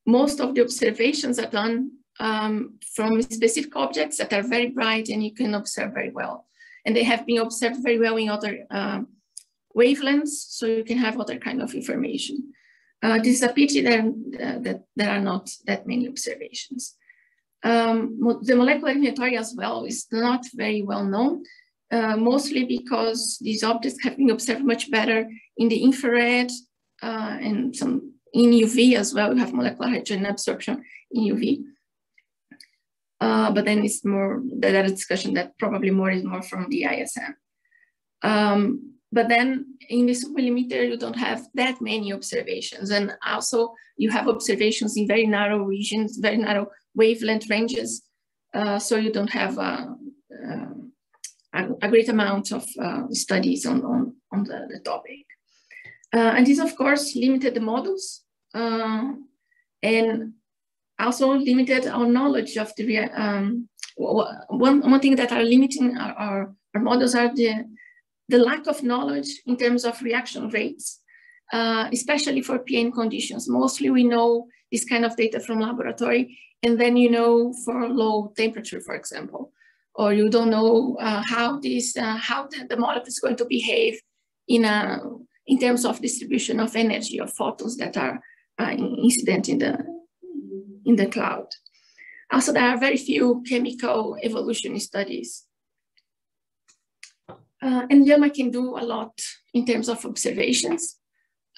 most of the observations are done um, from specific objects that are very bright and you can observe very well. And they have been observed very well in other uh, wavelengths, so you can have other kind of information. Uh, this is a pity that, uh, that there are not that many observations. Um, the molecular inventory as well is not very well known, uh, mostly because these objects have been observed much better in the infrared uh, and some in UV as well. We have molecular hydrogen absorption in UV. Uh, but then it's more that, that discussion that probably more is more from the ISM. Um, but then in the submillimeter, you don't have that many observations. And also you have observations in very narrow regions, very narrow wavelength ranges. Uh, so you don't have uh, uh, a, a, great amount of uh, studies on, on, on the, the topic. Uh, and this, of course, limited the models and also limited our knowledge of the, um, one, one thing that are limiting our, our, our models are the the lack of knowledge in terms of reaction rates, uh, especially for PN conditions. Mostly we know this kind of data from laboratory, and then you know for low temperature, for example, or you don't know uh, how this, uh, how the, the, molecule is going to behave in a, in terms of distribution of energy of photons that are uh, incident in the, in the cloud. Also, there are very few chemical evolution studies uh, and LLAMA can do a lot in terms of observations.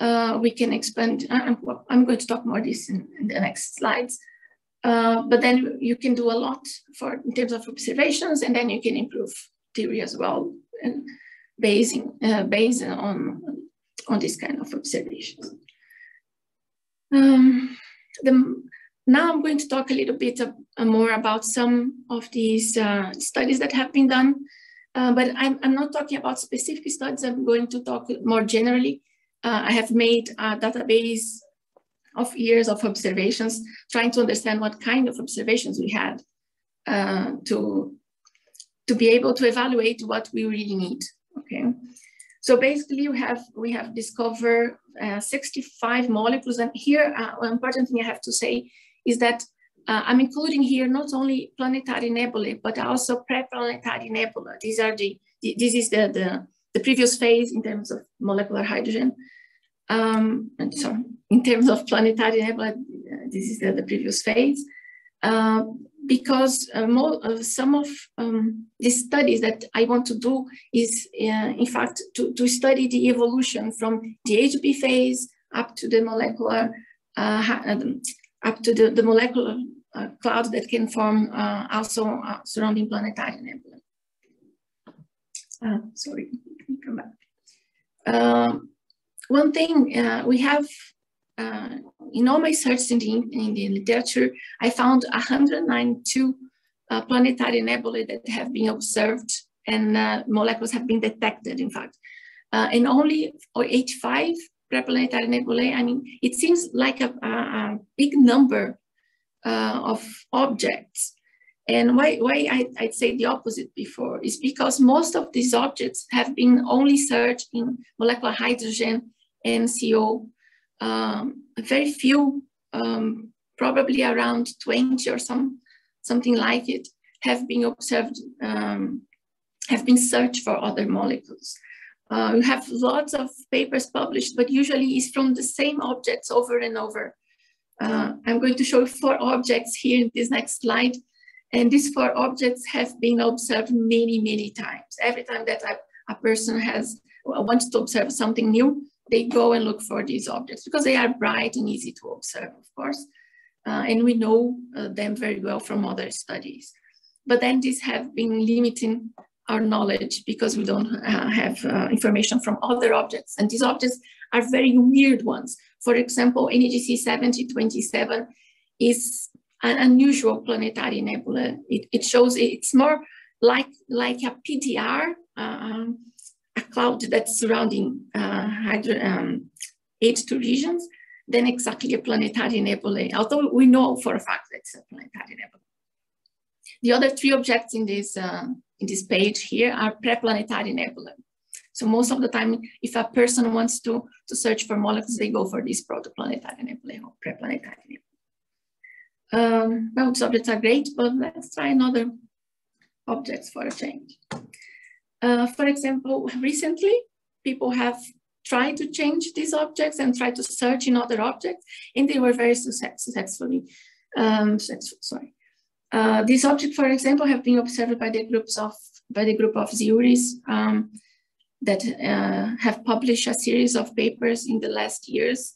Uh, we can expand, uh, I'm, I'm, going to talk more this in, in the next slides. Uh, but then you can do a lot for in terms of observations, and then you can improve theory as well, and basing uh, based on on this kind of observations. Um, the, now I'm going to talk a little bit uh, more about some of these studies that have been done uh, but I'm, I'm not talking about specific studies. I'm going to talk more generally. Uh, I have made a database of years of observations, trying to understand what kind of observations we had uh, to, to be able to evaluate what we really need, okay? So basically we have, we have discovered uh, 65 molecules and here, uh, one important thing I have to say is that uh, I'm including here not only planetary nebulae, but also preplanetary nebula. These are the, this is the, the, the, previous phase in terms of molecular hydrogen. Um, and so in terms of planetary nebula, uh, this is the, the previous phase. Uh, because uh, more, uh, some of um, the studies that I want to do is, uh, in fact, to, to study the evolution from the HB phase up to the molecular um, up to the, the molecular uh, cloud that can form uh, also uh, surrounding planetary nebula. Uh, sorry, come back. Um, one thing uh, we have uh, in all my searches in the, in the literature, I found 192 planetary nebulae that have been observed and molecules have been detected, in fact. and only 85 preplanetary nebulae. I mean, it seems like a, a, a big number uh, of objects. And why, why I, I'd say the opposite before is because most of these objects have been only searched in molecular hydrogen and CO. Um, very few, um, probably around 20 or some, something like it, have been observed, um, have been searched for other molecules. Uh, we have lots of papers published, but usually it's from the same objects over and over. Uh, I'm going to show four objects here in this next slide. And these four objects have been observed many, many times. Every time that a, a person has wants to observe something new, they go and look for these objects because they are bright and easy to observe, of course. Uh, and we know uh, them very well from other studies. But then these have been limiting our knowledge because we don't uh, have uh, information from other objects. And these objects are very weird ones. For example, NGC 7027 is an unusual planetary nebula. It, it shows it's more like, like a PDR, um, a cloud that's surrounding uh, hydro, um, H2 regions, than exactly a planetary nebula, although we know for a fact that it's a planetary nebula. The other three objects in this, uh, in this page here are preplanetary nebula. So most of the time, if a person wants to, to search for molecules, they go for this protoplanetary nebula or preplanetary nebula. Um, well, these objects are great, but let's try another objects for a change. Uh, for example, recently, people have tried to change these objects and try to search in other objects, and they were very success successfully, um, sorry. Uh, these objects, for example, have been observed by the groups of by the group of Ziurys um, that uh, have published a series of papers in the last years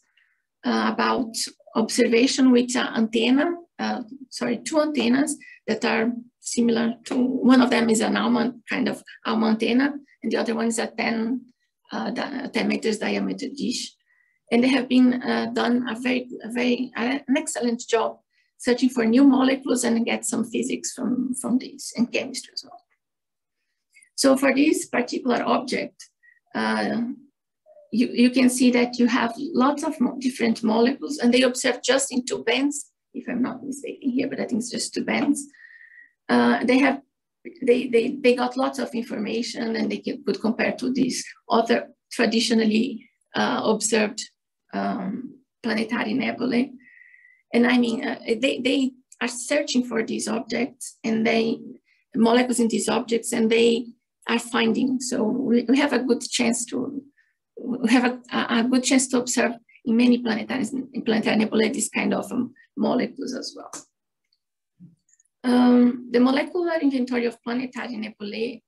uh, about observation with uh, antenna sorry, two antennas that are similar to, one of them is an ALMA kind of ALMA antenna, and the other one is a 10, uh, 10 meters diameter dish. And they have been uh, done a very, a very, an excellent job searching for new molecules and get some physics from, from these and chemistry as well. So for this particular object, uh, you, you can see that you have lots of different molecules and they observe just in two bands if I'm not mistaken here, but I think it's just two bands. Uh, they have they, they, they got lots of information and they could compare to these other traditionally uh, observed um, planetary nebulae. And I mean, uh, they, they are searching for these objects and they, molecules in these objects and they are finding. So we, we have a good chance to, we have a, a good chance to observe in many planetary, in planetary nebulae this kind of um, molecules as well. Um, the molecular inventory of planetary nebulae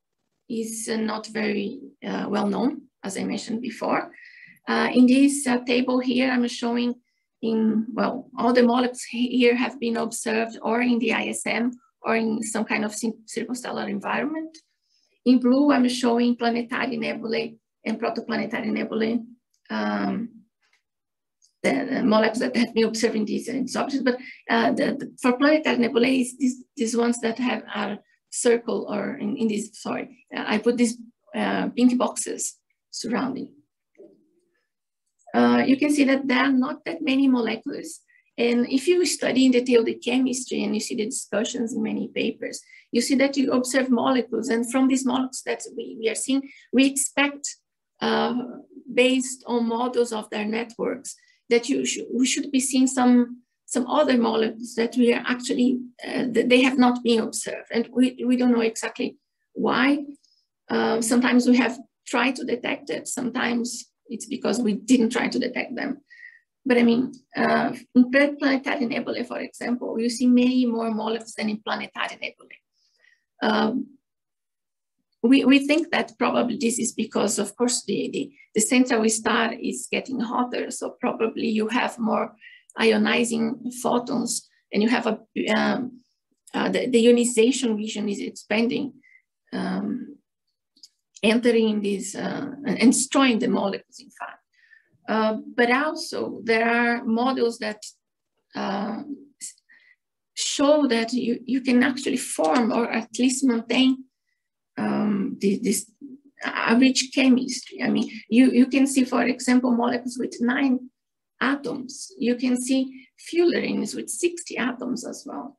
is uh, not very uh, well known, as I mentioned before. Uh, in this uh, table here, I'm showing in, well, all the molecules here have been observed or in the ISM or in some kind of circumstellar environment. In blue, I'm showing planetary nebulae and protoplanetary nebulae um, the molecules that have been observing these, these objects, but uh, the, the, for planetary nebulae, these, these ones that have are circle or in, in this, sorry, I put these uh, pink boxes surrounding. Uh, you can see that there are not that many molecules. And if you study in detail the chemistry and you see the discussions in many papers, you see that you observe molecules. And from these molecules that we, we are seeing, we expect, uh, based on models of their networks, that you should, we should be seeing some some other molecules that we are actually uh, they have not been observed, and we we don't know exactly why. Uh, sometimes we have tried to detect it. Sometimes it's because we didn't try to detect them. But I mean, uh, in planetary nebulae, for example, you see many more molecules than in planetary nebulae. Um, we, we think that probably this is because, of course, the, the, the central star is getting hotter. So probably you have more ionizing photons and you have a, um, uh, the, the, ionization region is expanding, um, entering these uh, and destroying the molecules, in fact. Uh, but also there are models that uh, show that you, you can actually form or at least maintain um, this, this a rich chemistry. I mean, you, you can see, for example, molecules with nine atoms. You can see fullerenes with 60 atoms as well.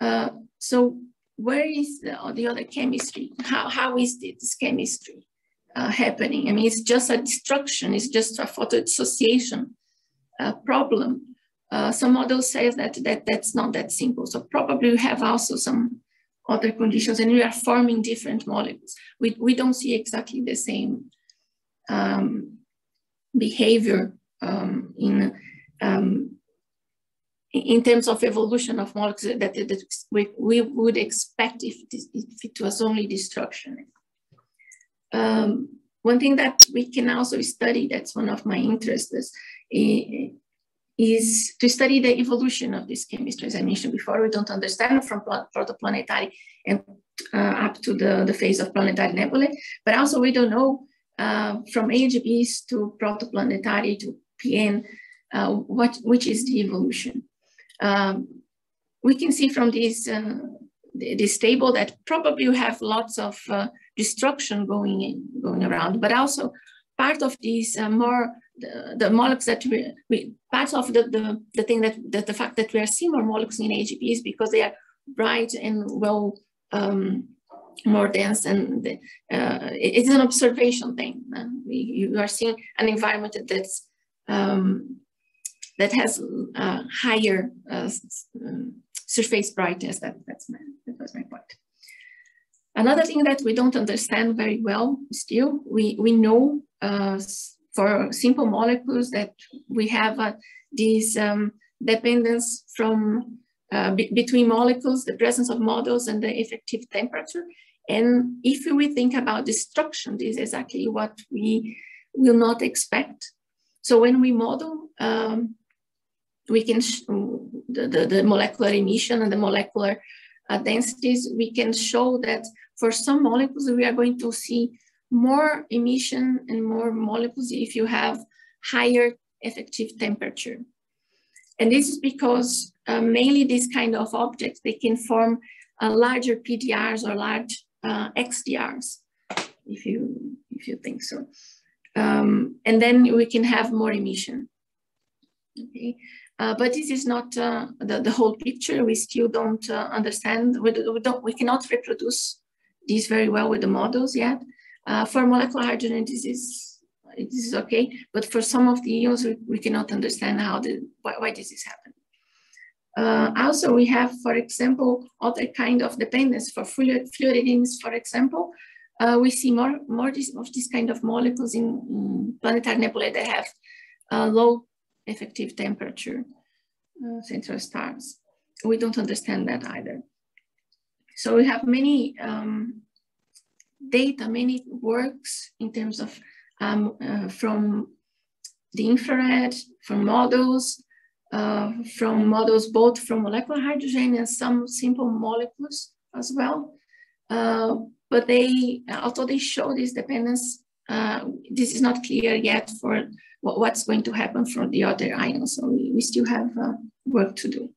Uh, so where is the, the, other chemistry? How, how is this chemistry uh, happening? I mean, it's just a destruction, it's just a photodissociation uh, problem. Uh, some models say that, that that's not that simple. So probably we have also some other conditions and we are forming different molecules. We, we don't see exactly the same um, behavior um, in um, in terms of evolution of molecules that, that we, we would expect if, if it was only destruction. Um, one thing that we can also study, that's one of my interests, is, is to study the evolution of this chemistry. As I mentioned before, we don't understand from protoplanetary and uh, up to the, the phase of planetary nebulae, but also we don't know uh, from AGBs to protoplanetary to PN, uh, what, which is the evolution. Um, we can see from this, uh, this table that probably you have lots of uh, destruction going in, going around, but also part of these uh, more the, the, molecules that we, we part of the, the, the thing that, that the fact that we are seeing more molecules in AGB is because they are bright and well um, more dense and uh, it's an observation thing. Uh, you are seeing an environment that's um, that has uh, higher uh, um, surface brightness. That, that's my, that was my point. Another thing that we don't understand very well still, we, we know uh, for simple molecules that we have uh, this um, dependence from uh, between molecules, the presence of models and the effective temperature. And if we think about destruction, this is exactly what we will not expect. So when we model, um, we can, the, the, the, molecular emission and the molecular uh, densities, we can show that for some molecules, we are going to see more emission and more molecules if you have higher effective temperature. And this is because uh, mainly these kind of objects, they can form uh, larger PDRs or large uh, XDRs, if you, if you think so. Um, and then we can have more emission. Okay, uh, but this is not uh, the, the whole picture. We still don't uh, understand, we, we, don't, we cannot reproduce this very well with the models yet. Uh, for molecular hydrogen, this is, this is okay, but for some of the ions, we, we cannot understand how the, why, why this is happening. Uh, also, we have, for example, other kind of dependence for fullerenes, for example. Uh, we see more, more this, of this kind of molecules in, in planetary nebulae that have low effective temperature uh, central stars. We don't understand that either. So we have many um, data, many works in terms of um, uh, from the infrared, from models, uh, from models both from molecular hydrogen and some simple molecules as well. Uh, but they, although they show this dependence, uh, this is not clear yet for what's going to happen for the other ions. So we, we still have uh, work to do.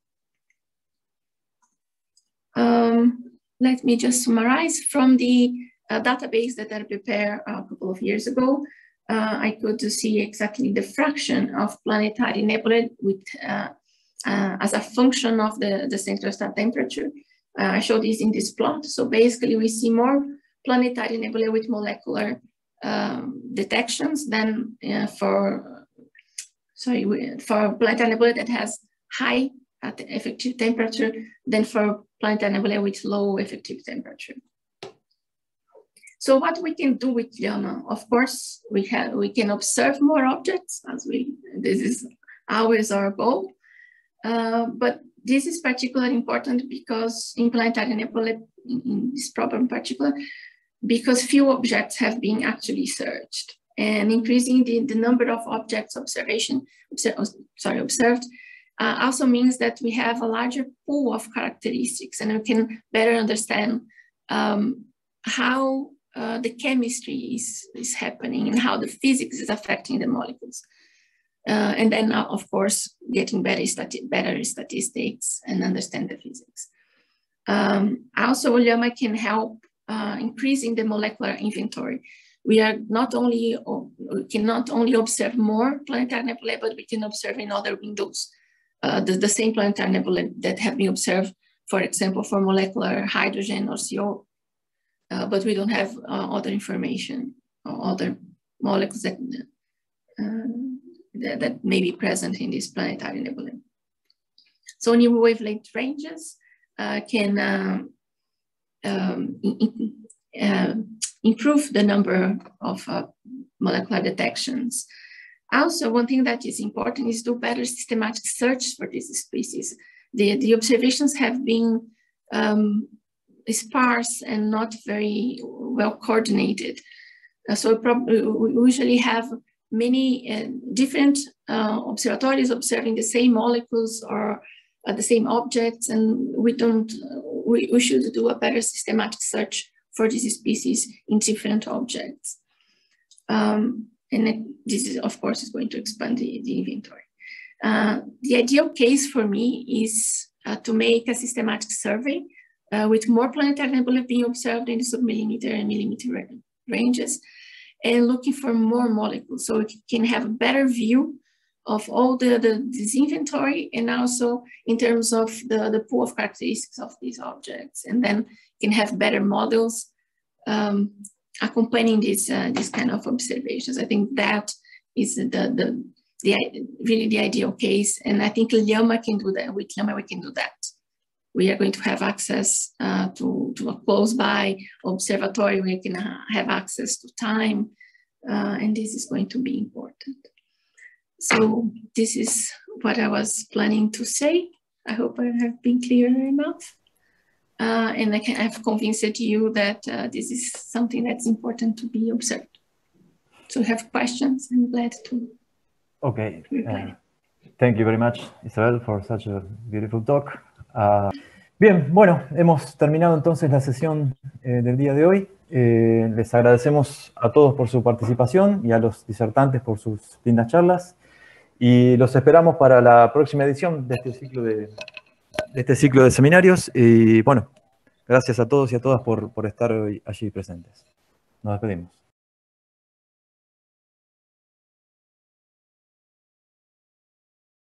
Um, let me just summarize from the a database that I prepared a couple of years ago, uh, I could see exactly the fraction of planetary nebulae with, uh, uh, as a function of the, the central star temperature. Uh, I showed this in this plot. So basically we see more planetary nebulae with molecular um, detections than uh, for, sorry, for planetary nebulae that has high effective temperature than for planetary nebulae with low effective temperature. So what we can do with Llama, of course, we have we can observe more objects as we this is always our goal. Uh, but this is particularly important because in planetary nebula, in this problem in particular, because few objects have been actually searched and increasing the, the number of objects observation, observe, sorry, observed uh, also means that we have a larger pool of characteristics and we can better understand um, how uh, the chemistry is, is happening and how the physics is affecting the molecules. Uh, and then, uh, of course, getting better, stati better statistics and understand the physics. Um, also, Llama can help uh, increasing the molecular inventory. We are not only, we can not only observe more planetary nebulae, but we can observe in other windows uh, the, the, same planetary nebulae that have been observed, for example, for molecular hydrogen or CO, uh, but we don't have uh, other information or other molecules that, uh, that, that, may be present in this planetary nebulae. So new wavelength ranges uh, can um, um, in, improve the number of molecular detections. Also, one thing that is important is do better systematic search for these species. The, the observations have been um, sparse and not very well coordinated. Uh, so probably, we usually have many uh, different uh, observatories observing the same molecules or uh, the same objects, and we don't, we, we should do a better systematic search for these species in different objects. Um, and it, this is, of course, is going to expand the, the inventory. Uh, the ideal case for me is uh, to make a systematic survey uh, with more planetary nebulae being observed in the submillimeter and millimeter ranges and looking for more molecules so we can have a better view of all the, the this inventory and also in terms of the, the pool of characteristics of these objects and then can have better models um, accompanying these uh, these kind of observations. I think that is the the the really the ideal case, and I think Llama can do that. With Llama, we can do that. We are going to have access uh, to to a close by observatory. We can have access to time, uh, and this is going to be important. So this is what I was planning to say. I hope I have been clear enough. Uh, and I can, I've convinced you that uh, this is something that's important to be observed. So have questions, I'm glad to. Okay. Uh, thank you very much, Isabel, for such a beautiful talk. Uh, bien, bueno, hemos terminado entonces la sesión eh, del día de hoy. Eh, les agradecemos a todos por su participación y a los disertantes por sus lindas charlas. Y los esperamos para la próxima edición de este ciclo de, este ciclo de seminarios. Y bueno, gracias a todos y a todas por, por estar hoy allí presentes. Nos despedimos.